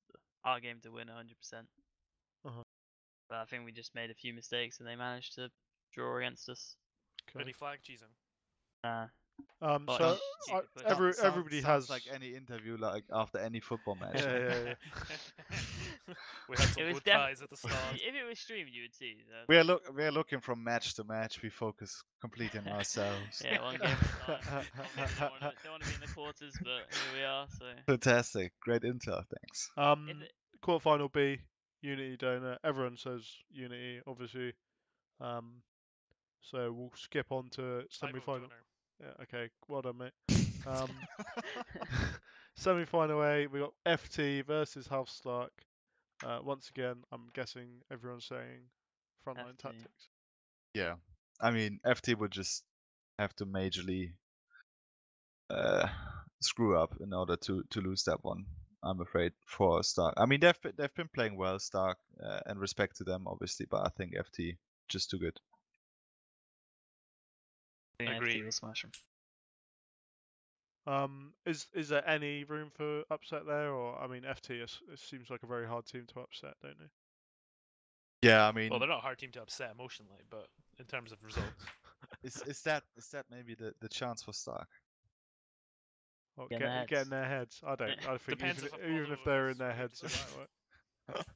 our game to win 100%. Uh-huh. But I think we just made a few mistakes and they managed to draw against us. Okay. Any flag cheesing? Uh, Um, But so you- you I, every Sound- everybody sounds has like any interview, like after any football match. Yeah, yeah, yeah. we had some It was good def- ties at the start. if it was streamed, you would see. that- We are look we are looking from match to match. We focus completely on ourselves. Yeah, one game at a time. Don't wanna- don't want to be in the quarters, but here we are. So Fantastic, great intel. Thanks. um If it- quarterfinal B, Unity donor. Everyone says Unity, obviously. Um, so we'll skip on to I vote semi-final. Donor. Yeah, okay, well done, mate. Um, semi-final A, we got FT versus House Stark. Uh, once again, I'm guessing everyone's saying frontline FT. tactics. Yeah, I mean FT would just have to majorly uh, screw up in order to to lose that one. I'm afraid for Stark. I mean they've been, they've been playing well, Stark, uh, and respect to them obviously, but I think FT just too good. I think agree. FT will smash him. Um, is is there any room for upset there, or I mean, FT is, it seems like a very hard team to upset, don't they? Yeah, I mean, Well, they're not a hard team to upset emotionally, but in terms of results, is is that is that maybe the the chance for Stark? Or Get get, in their get in heads. their heads. I don't. I think Depends even, if even if they're in their heads, it might work.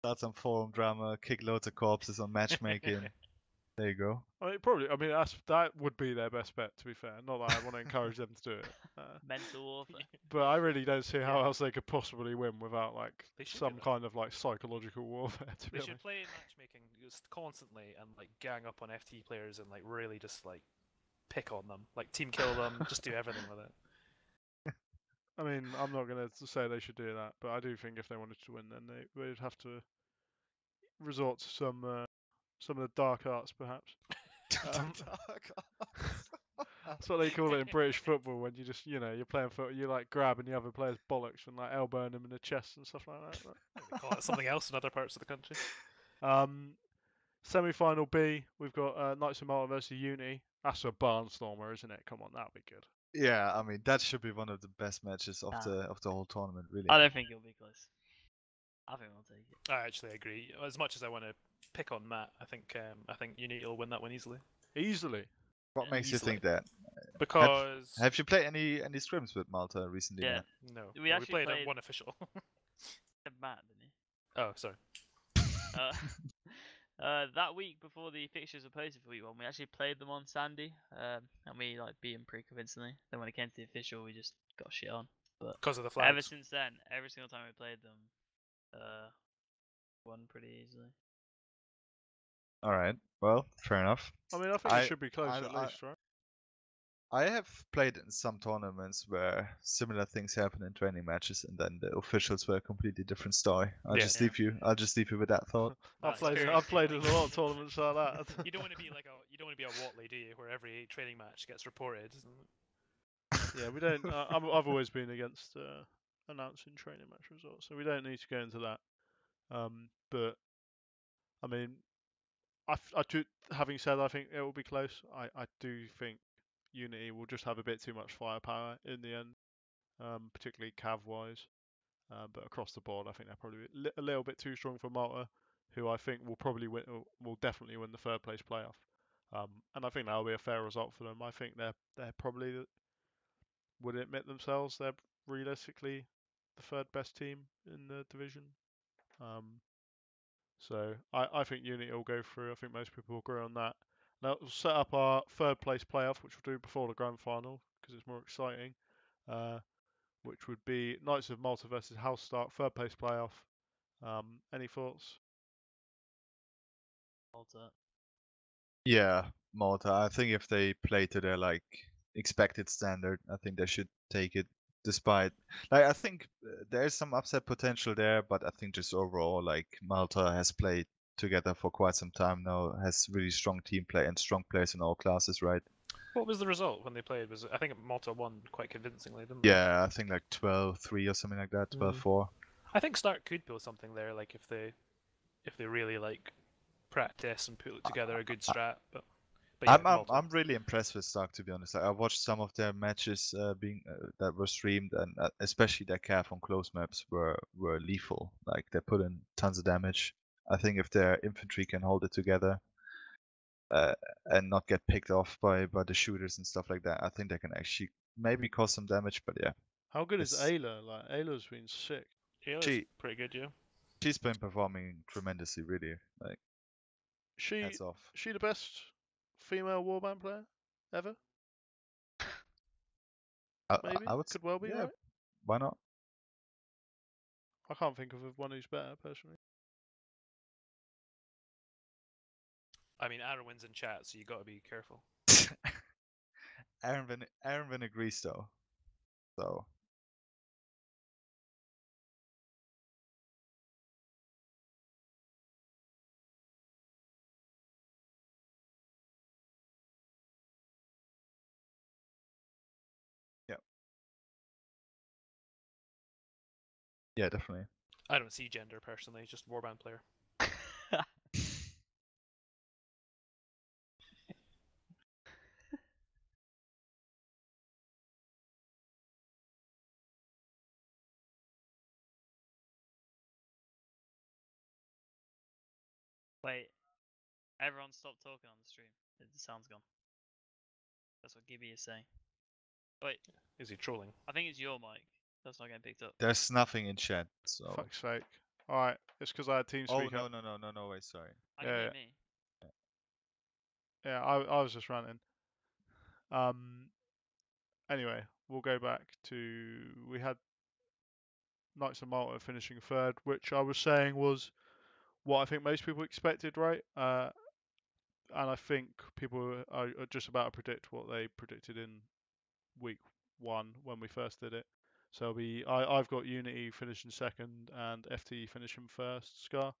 Start some forum drama, kick loads of corpses on matchmaking. There you go. I mean, probably. I mean, that's that would be their best bet. To be fair, not that I want to encourage them to do it, uh, Mental warfare. but I really don't see how Yeah. else they could possibly win without like They should do some that. kind of like psychological warfare. To be they should play matchmaking just constantly and like gang up on FT players and like really just like pick on them, like team kill them, just do everything with it. I mean, I'm not going to say they should do that, but I do think if they wanted to win, then they would have to resort to some uh, some of the dark arts, perhaps. Um, That's what they call it in British football when you just, you know, you're playing football, you like grabbing the other player's bollocks and like elbowing them in the chest and stuff like that. They call it something else in other parts of the country. Um, semi-final B, we've got uh, Knights of Malta versus Uni. That's a barnstormer, isn't it? Come on, that'll be good. yeah, I mean that should be one of the best matches of Ah. the of the whole tournament, really. I don't think it'll be close. I think we'll take it. I actually agree. As much as I want to pick on Matt, I think um, I think Unity will win that one easily Easily. what yeah, makes you think that? because Have you played any any scrims with Malta recently? Yeah. Matt? no, We well, we actually played, played- one official. Said Matt, didn't he? oh, sorry. Uh, uh, that week before the fixtures were posted for week one, we actually played them on Sandy, um, and we like beat them pretty convincingly. Then when it came to the official, we just got shit on. But Because of the But ever since then, every single time we played them, uh, won pretty easily. All right. Well, fair enough. I mean, I think I- it should be close I- at I- least, right? I have played in some tournaments where similar things happen in training matches, and then the officials were a completely different story. I'll Yeah. just Yeah. leave you. I'll just leave you with that thought. I've played, in. I've played in a lot of tournaments like that. you don't want to be like a you don't want to be a Watley, do you? Where every training match gets reported. yeah, we don't. Uh, I'm, I've always been against uh, announcing training match results, so we don't need to go into that. Um, but I mean, I, I do. Having said, I think it will be close. I, I do think Unity will just have a bit too much firepower in the end, um, particularly cav wise. Um, but across the board, I think they're probably a, little bit too strong for Malta, who I think will probably win. will- definitely win the third place playoff. Um, and I think that'll be a fair result for them. I think they're they're probably would admit themselves they're realistically the third best team in the division. Um, so I, I think Unity will go through. I think most people will agree on that. Now we'll set up our third place playoff, which we'll do before the grand final because it's more exciting. Uh, which would be Knights of Malta versus House Stark, third place playoff. Um, any thoughts? Malta. Yeah, Malta. I think if they play to their like expected standard, I think they should take it. Despite, like, I think uh, there is some upset potential there, but I think just overall, like, Malta has played together for quite some time now, has really strong team play and strong players in all classes, right? What was the result when they played? Was it, I think Malta won quite convincingly, didn't they? Yeah, I think like 12-3 or something like that, 12-4. I think Stark could build something there, like if they if they really like practice and put together a good strat. But, but yeah, I'm, I'm I'm really impressed with Stark to be honest. Like, I watched some of their matches uh, being uh, that were streamed, and uh, especially their calf on close maps were were lethal. Like they put in tons of damage. I think if their infantry can hold it together uh, and not get picked off by by the shooters and stuff like that, I think they can actually maybe cause some damage. But yeah, How good is It's- Ayla? Like Ayla's been sick. yeah, it's She- pretty good, yeah. she's been performing tremendously. Really, like She hats off. she the best female warband player ever? I, I- Maybe I would s- could well be. yeah. Right? Why not? I can't think of one who's better personally. I mean, Arwen's in chat, so you got to be careful. Aaron Van Aaron Van agrees though. So Yeah, definitely. I don't see gender personally, just warband player. Wait, everyone stop talking on the stream. The the sound's gone. That's what Gibby is saying. Wait, Is he trolling? I think it's your mic. That's not getting picked up. There's nothing in chat. So. Fuck's sake. All right, it's because I had team Oh speak no no no no no wait sorry. I Yeah, yeah. me. Yeah, I I was just running. Um. Anyway, we'll go back to we had Knights of Malta finishing third, which I was saying was what I think most people expected, right? Uh, and I think people are, are just about to predict what they predicted in week one when we first did it. So it'll I I've got Unity finishing second and FT finishing first. Scar.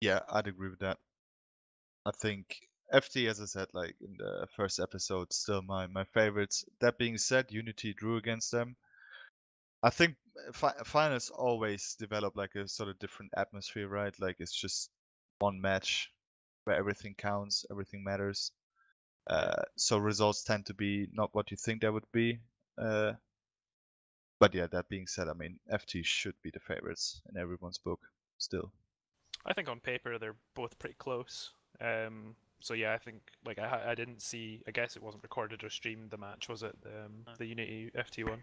Yeah, I'd agree with that. I think FT, as I said, like in the first episode, still my my favorites. That being said, Unity drew against them. I think uh, fi- finals always develop like a sort of different atmosphere, right? Like it's just one match where everything counts, everything matters. Uh, so results tend to be not what you think they would be. Uh, but yeah, that being said, I mean FT should be the favorites in everyone's book still. I think on paper they're both pretty close. Um, so yeah, I think like I I didn't see. I guess it wasn't recorded or streamed. The match was it um, the Unity FT one.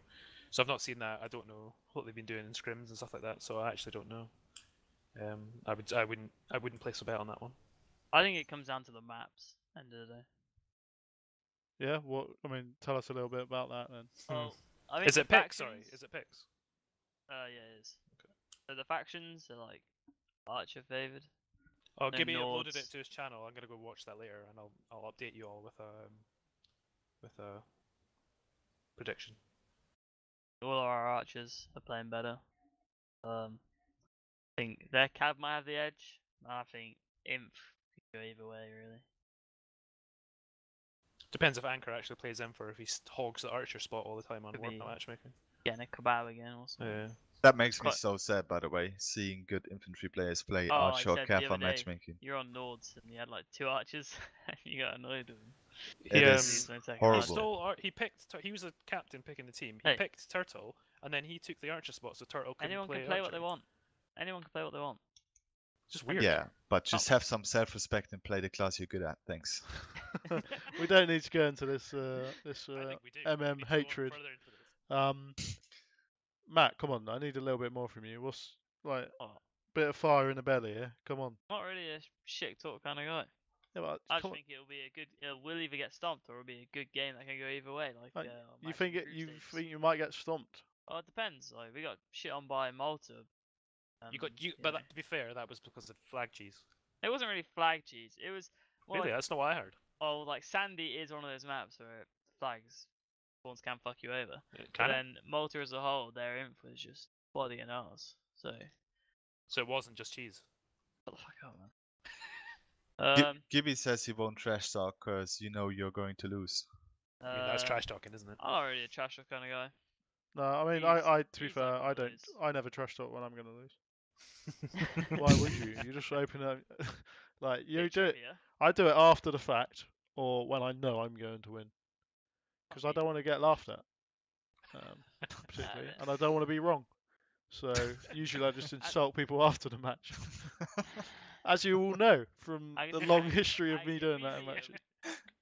So I've not seen that. I don't know what they've been doing in scrims and stuff like that. So I actually don't know. Um, I would I wouldn't I wouldn't place a bet on that one. I think it comes down to the maps. End of the day. Yeah. What I mean, tell us a little bit about that then. Well, I think Is it picks? Sorry, is it picks? Uh, yeah, it is. So the factions are like Archer favored. Oh, No Gibby uploaded it to his channel. I'm gonna go watch that later, and I'll I'll update you all with um with a prediction. All our archers are playing better. Um, I think their cab might have the edge. I think Imp could go either way, really. Depends if Anchor actually plays in for if he hogs the archer spot all the time on Could Warp be. matchmaking. Getting a kebab again or something. Yeah. That makes me so sad, by the way, seeing good infantry players play Oh, Archer or said the Cav other on day- matchmaking. You're on Nords and you had like two archers and you got annoyed with them. It He, um, is Please don't take he horrible. Stole. Ar- he picked. Tur- He was a captain picking the team. He Hey. picked Turtle, and then he took the archer spot, so Turtle couldn't Anyone can play what they want. Anyone can play what they want. It's just weird. Yeah, but just have some self-respect and play the class you're good at. Thanks. we don't need to go into this uh, this uh, think we do. We MM need to go on hatred. this. Um, Matt, come on, I need a little bit more from you. What's like Oh. bit of fire in the belly here? Come on. I'm not really a shit talk kind of guy. Yeah, but I just come on. think it'll be a good. It will either get stomped or it'll be a good game that can go either way. Like Like, uh, you think it? You stages. think you might get stomped? Oh, it depends. Like we got shit on by Malta. You got you, you but that, to be fair, that was because of flag cheese. it wasn't really flag cheese. It was well, Really, like, that's not what I heard. oh, like Sandy is one of those maps where flags spawns can fuck you over. But Kinda. then Malta as a whole, their inf was just body and ass. So So it wasn't just cheese. shut the fuck up, man. Um, Gibby says he won't trash talk because you know you're going to lose. I mean, that's uh, trash talking, isn't it? I'm not really a trash talk kind of guy. No, I mean, He's- I, I to be fair, I don't. always. I never trash talk when I'm gonna lose. Why would you? You just open up, like you do it. I do it after the fact, or when I know I'm going to win, because I don't want to get laughed at, um, particularly, and I don't want to be wrong. So usually I just insult people after the match, as you all know from the long history of me doing that in matches.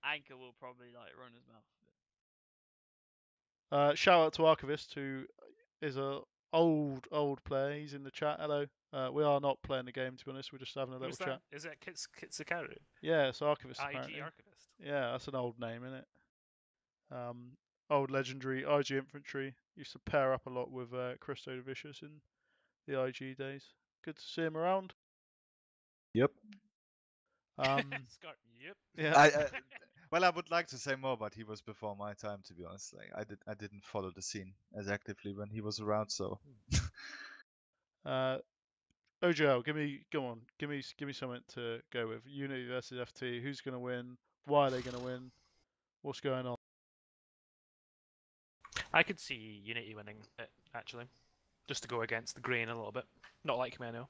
Anchor will probably like run his mouth. Uh, shout out to Archivist, who is a old old player. He's in the chat. Hello. Uh, we are not playing the game to be honest. We're just having a little Who's chat. Is that Kits Kitsakaru? Yeah, it's Archivist. IG apparently. Archivist. Yeah, that's an old name, isn't it? Um, old legendary IG infantry. Used to pair up a lot with uh, Christo the Vicious in the IG days. Good to see him around. Yep. Um, Scar- yep. yeah. I, uh, well, I would like to say more, but he was before my time, to be honest. Like I did, I didn't follow the scene as actively when he was around. So Uh, OGL, give me, come on, give me, give me something to go with. Unity versus FT. Who's going to win? Why are they going to win? What's going on? I could see Unity winning it, actually. just to go against the grain a little bit. Not like Meno.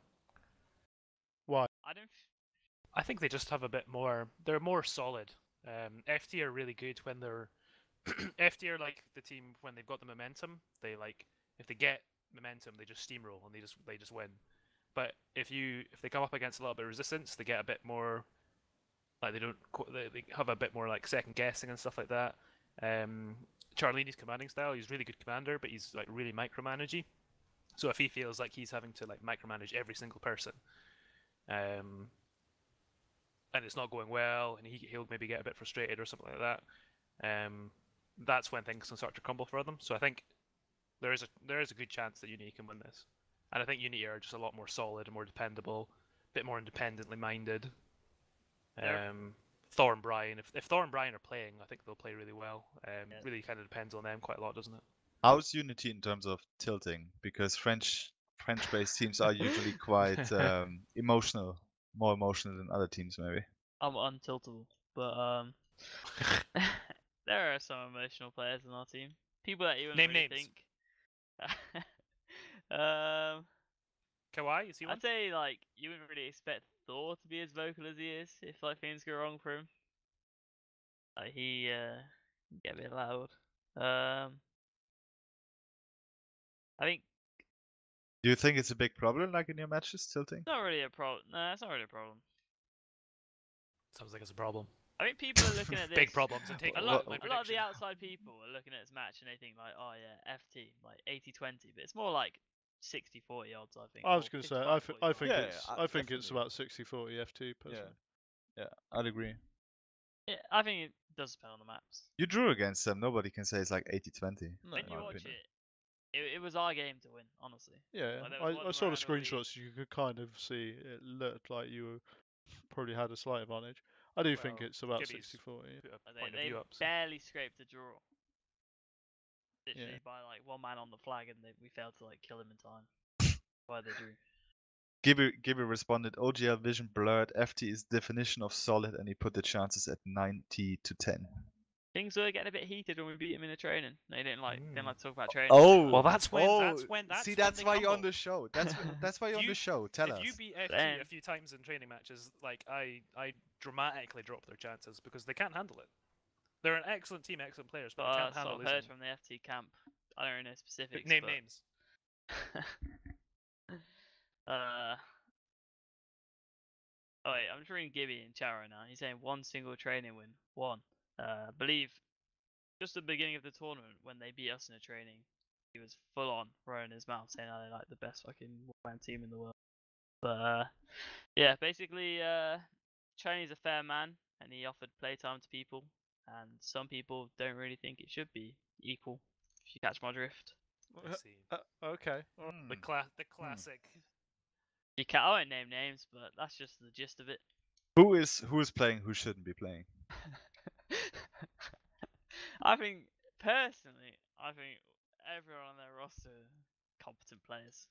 Why? I don't. f- I think they just have a bit more. They're more solid. Um, FT are really good when they're. FT are like the team when they've got the momentum. They like if they get momentum, they just steamroll and they just they just win. But if you if they come up against a little bit of resistance, they get a bit more. Like they don't they, they have a bit more like second guessing and stuff like that. Um, Charlini's commanding style, he's a really good commander, but he's like really micromanagey. So if he feels like he's having to like micromanage every single person, um, and it's not going well, and he he'll maybe get a bit frustrated or something like that. Um, that's when things can start to crumble for them. So I think there is a there is a good chance that Unity can win this, and I think Unity are just a lot more solid and more dependable, a bit more independently minded. Fair. Um, Thor and Brian, if if Thor and Brian are playing, I think they'll play really well. Um, Yeah. Really kind of depends on them quite a lot, doesn't it? How's Unity in terms of tilting? Because French French-based teams are usually quite um, emotional, more emotional than other teams, maybe. I'm untiltable, but um, there are some emotional players in our team. People that you wouldn't Name really names. think. um, Kawhi, is he one? I'd say like you wouldn't really expect Thor to be as vocal as he is if like things go wrong for him. Like he uh get a bit loud. Um I think Do you think it's a big problem, like in your matches, tilting? it's not really a problem. No, it's not really a problem. Sounds like it's a problem. I think people are looking at this. Big problems and take A a lot, a lot of the outside people are looking at this match and they think like, oh yeah, FT, like 80-20, but it's more like 60-40 odds, I think. I was going to say, I, th- I think Yeah, it's, yeah, I I- think it's about 60-40 FT personally. Yeah, yeah, I'd agree. Yeah, I think it does depend on the maps. You drew against them. Nobody can say it's like 80-20. when in you my watch opinion. it, it, it was our game to win, honestly. Yeah, Like, I, I saw the round where screenshots. You could kind of see it looked like you were- probably had a slight advantage. I do think it's about Gibby's 60-40. Put a Like, point they they up. so- barely scraped a draw. Literally by like one man on the flag, and they, we failed to like kill him in time. Why they drew. Gibby, Gibby responded, OGL vision blurred. FT is definition of solid, and he put the chances at 90 to 10. Things were getting a bit heated when we beat him in the training. They didn't like didn't Mm. like to talk about training. Oh, Well, that's when- oh, that's when- that's see, when that's they why you're on the show. That's wh- that's why you're on the show. Tell if us. you beat FT Then- a few times in training matches, like I, I dramatically drop their chances because they can't handle it. They're an excellent team, excellent players, but, but they I can't handle sort of heard from the FT camp. I don't know specifics. Name but... names. uh. Oh wait, I'm just reading Gibby in chat right now. He's saying one single training win. One. Uh, I believe just the beginning of the tournament when they beat us in a training, he was full on throwing his mouth saying how they're like the best fucking one team in the world. But uh, yeah, basically, uh, Chinese a fair man, and he offered playtime to people, and some people don't really think it should be equal. If you catch my drift. I see. Uh, okay. The Hmm. cla- the classic. You can't. I won't name names, but that's just the gist of it. Who is who is playing? Who shouldn't be playing? I think personally, I think everyone on their roster are competent players.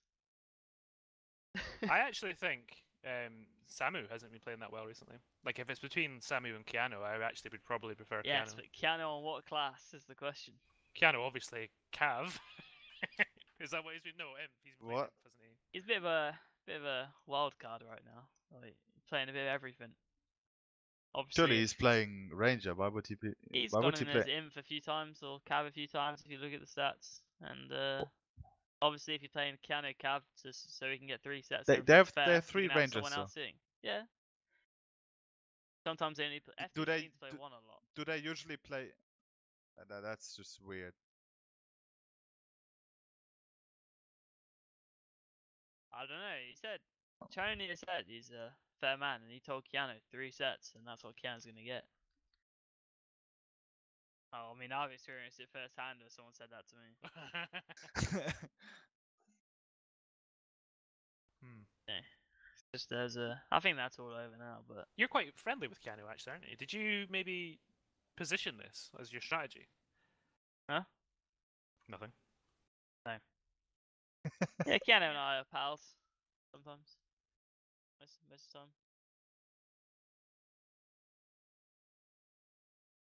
I actually think um, Samu hasn't been playing that well recently. Like if it's between Samu and Keanu, I actually would probably prefer yes, Keanu. but Keanu on what class is the question? Keanu, obviously, Cav. is that what he's been? No, M. He's been What? Imp, hasn't he? He's a bit of a bit of a wild card right now. Like playing a bit of everything. Obviously, Surely he's playing Ranger. Why would he be? he's why gone would he in play? as Inf a few times or Cav a few times if you look at the stats. And uh, obviously, if you're playing Keanu Cav so he can get three sets, They- they have- fair, they have you three can have someone Rangers, though. else sitting. Yeah. Sometimes they only play. Do they- to play do- one a lot. Do they usually play? Uh, that's just weird. I don't know. He said Tony said he's a fair man, and he told Keanu three sets, and that's what Keanu's gonna get. Oh, I mean, I've experienced it firsthand. If someone said that to me, Hmm. just there's a. I think that's all over now. But You're quite friendly with Keanu, actually, aren't you? Did you maybe position this as your strategy? Huh? Nothing. No. yeah, Keanu and I are pals sometimes. Most most of the time.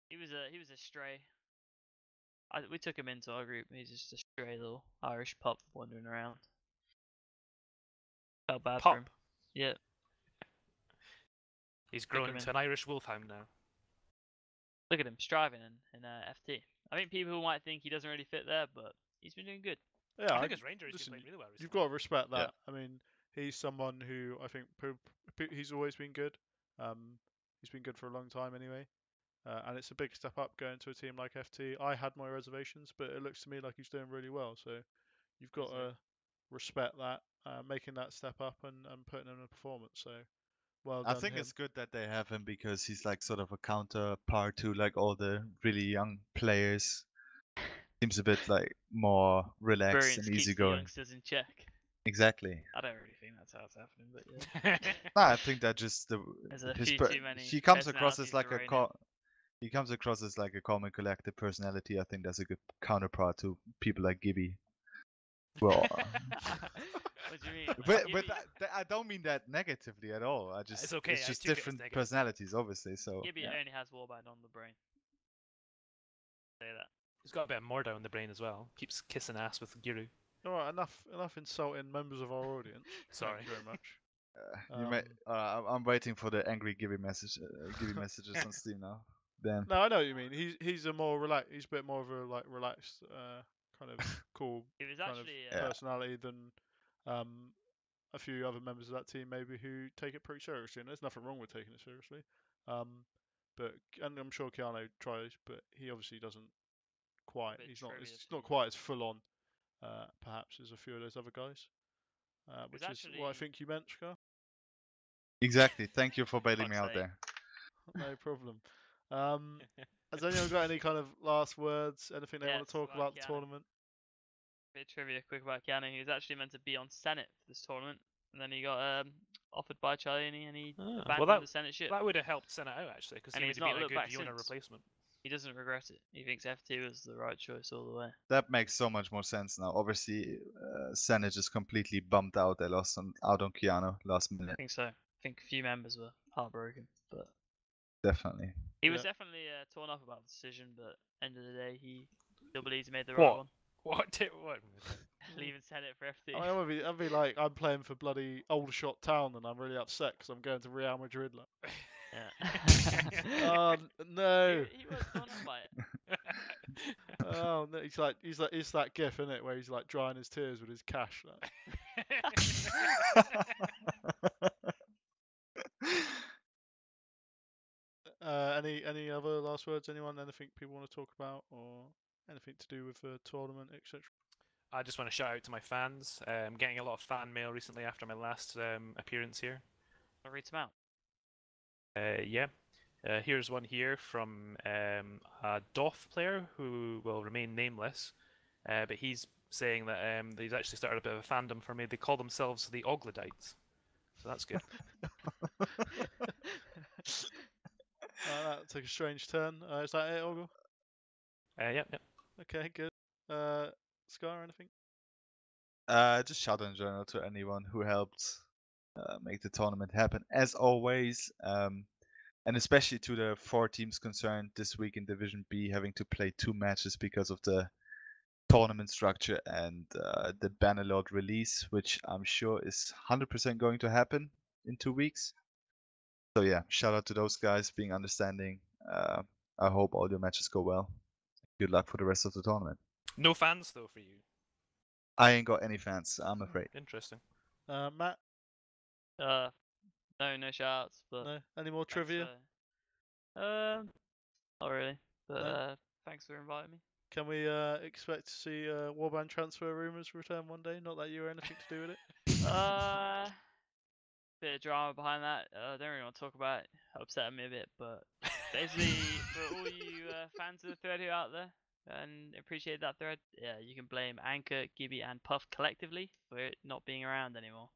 He was a he was a stray. I, we took him into our group. He's just a stray little Irish pup wandering around. Felt bad for him. Yeah. He's grown into in. an Irish wolfhound now. Look at him striving in, in uh, FT. I think people might think he doesn't really fit there, but he's been doing good. Yeah, I I think g- as Rangers, listen, he's played really well. You've got to respect Yeah. that. I mean, he's someone who I think po- po- he's always been good. Um, he's been good for a long time anyway, uh, and it's a big step up going to a team like FT. I had my reservations, but it looks to me like he's doing really well. So you've got to respect that, uh, making that step up and, and putting in a performance. So well I think him. it's good that they have him because he's like sort of a counterpart to like all the really young players. Seems a bit like more relaxed Experience and keeps the easygoing. youngsters in check. Exactly. I don't really think that's how it's happening, but yeah. No, I think that just the There's a few per- too many he comes across as like a rein in. cal- he comes across as like a calm and collected personality. I think that's a good counterpart to people like Gibby. Well, uh, what do you mean? but Gibby- but that, that- I don't mean that negatively at all. I just okay, it's just took it different personalities, obviously. So Gibby yeah. only has Warband on the brain. Say that. he's got a bit of Mordhau in the brain as well. Keeps kissing ass with Giru. All right, enough enough insulting members of our audience. Sorry. Thank you very much. Uh, you may, Um, uh, I'm- I'm waiting for the angry Gibby message, uh, Gibby messages on Steam now. Damn. No, I know what you mean. He's he's a more relaxed. He's a bit more of a like relaxed, uh, kind of cool It was kind of uh, personality than um, a few other members of that team maybe who take it pretty seriously. And there's nothing wrong with taking it seriously. Um, but and I'm sure Keanu tries, but he obviously doesn't quite. He's not. trivia It's not quite as full on, uh, perhaps as a few of those other guys. Uh, It's which is what I think you meant, Scar. Exactly. Thank you for bailing me out there. no problem. Um, has anyone got any kind of last words? Anything they want to talk about about the Keanu. tournament? bit of trivia quick about Keanu. He was actually meant to be on Senate for this tournament, and then he got um, offered by Charliani, and he abandoned well, that- the Senate ship. That would have helped Senate out actually, because he he's would have not been a good back Yona replacement. He doesn't regret it. He thinks FT was the right choice all the way. That makes so much more sense now. Obviously, uh, Senna just completely bumped out. They lost on, out on Keanu last minute. I think so. I think a few members were heartbroken, but Definitely. he was definitely uh, torn up about the decision. But end of the day, he still believes he made the right What? one. What did what? Leaving Senate for FT. I mean, I'd be, I'd be like, I'm playing for bloody Old Shot Town, and I'm really upset because I'm going to Real Madrid. Like, yeah. oh n- no! he, he was torn by it. Oh no! He's like, he's like, it's that gif, isn't it, where he's like drying his tears with his cash. Like. Uh, any any other last words? Anyone? Anything people want to talk about, or anything to do with the tournament, etc. I just want to shout out to my fans. Um, getting a lot of fan mail recently after my last um, appearance here. I'll read some out. Uh, yeah. Uh, here's one here from um, a Doff player who will remain nameless, uh, but he's saying that um, he's actually started a bit of a fandom for me. They call themselves the Oglodites, so that's good. Uh, that took a strange turn. Uh, is that it, Ogle? uh, yep, yep. Okay, good. Uh, Scar, anything? Uh, just shout out in general to anyone who helped uh, make the tournament happen, as always. Um, and especially to the four teams concerned this week in Division B, having to play two matches because of the tournament structure and uh, the Bannerlord release, which I'm sure is 100% going to happen in two weeks. So yeah, shout out to those guys being understanding. Uh, I hope all your matches go well. Good luck for the rest of the tournament. No fans though for you. I ain't got any fans, I'm afraid. Interesting. Uh, Matt, Uh, no, no shoutouts, but no? Any more trivia? Um, not really. But No? uh, thanks for inviting me. Can we uh, expect to see uh, Warband transfer rumours return one day? Not that you were anything to do with it. Uh, bit of drama behind that. Uh, I don't really want to talk about it. Upset me a bit, but basically, for all you uh, fans of the thread who are out there and appreciate that thread, yeah, you can blame Anchor, Gibby, and Puff collectively for it not being around anymore.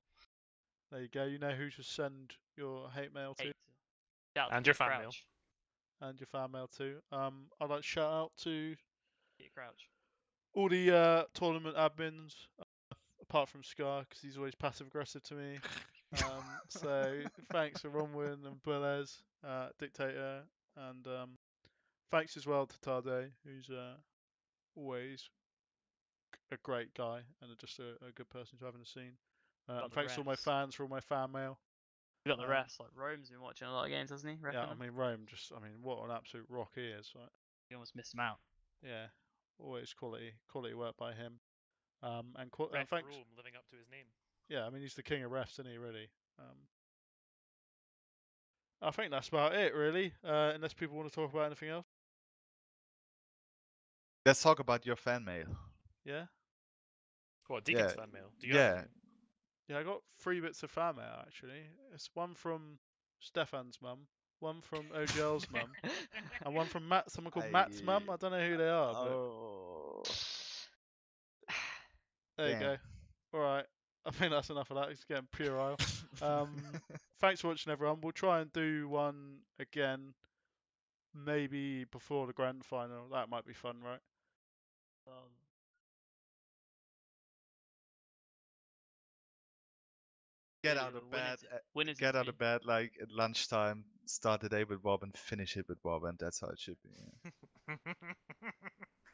There you go. You know who to send your hate mail to Hate. Shout And your Kit fan mail. And your fan mail too. Um, I'd like to shout out to Kit Crouch. all the uh, tournament admins, uh, apart from Scar, because he's always passive aggressive to me. Um, so thanks to Ronwin and Bulez, uh, Dictator, and um, thanks as well to Tade, who's uh, always a great guy and just a, a good person to have in the scene. Uh, Got and the thanks to all my fans for all my fan mail. You got the Um, refs. Like Rome's been watching a lot of games, hasn't he? Yeah, I mean Rome just I mean what an absolute rock he is, right? You almost missed him out. Yeah, always quality quality work by him. Um, and, qu- and Ref thanks. Rome living up to his name. Yeah, I mean he's the king of refs, isn't he? Really. Um, I think that's about it, really. Uh, unless people want to talk about anything else. Let's talk about your fan mail. Yeah. What Deacon's Yeah, fan mail? Do you have yeah. I got three bits of fan mail actually. It's one from Stefan's mum, one from OGL's mum, and one from Matt. Someone called Matt's mum. I don't know who they are, but Oh. there you go. All right. I think that's enough of that. It's getting puerile. Um, thanks for watching, everyone. We'll try and do one again, maybe before the grand final. That might be fun, right? Um, get out of bed. is it? uh, when is Get out be? of bed like at lunchtime. Start the day with Bob and finish it with Bob, and that's how it should be. yeah.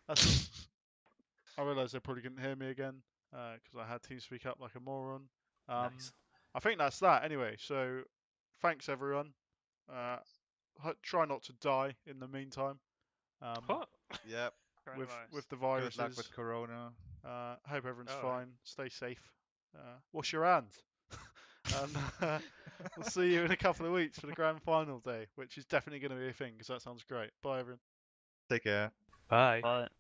I realised they probably couldn't hear me again because I had to speak up like a moron. Um, nice. I think that's that anyway. So thanks everyone. Uh, ho- try not to die in the meantime. Um, What? Yep. with Coronavirus. with the Good luck with Corona. Uh, hope everyone's Oh, fine. Stay safe. Uh, wash your hands. And uh, we'll see you in a couple of weeks for the grand final day, which is definitely going to be a thing because that sounds great. Bye everyone. Take care. Bye. But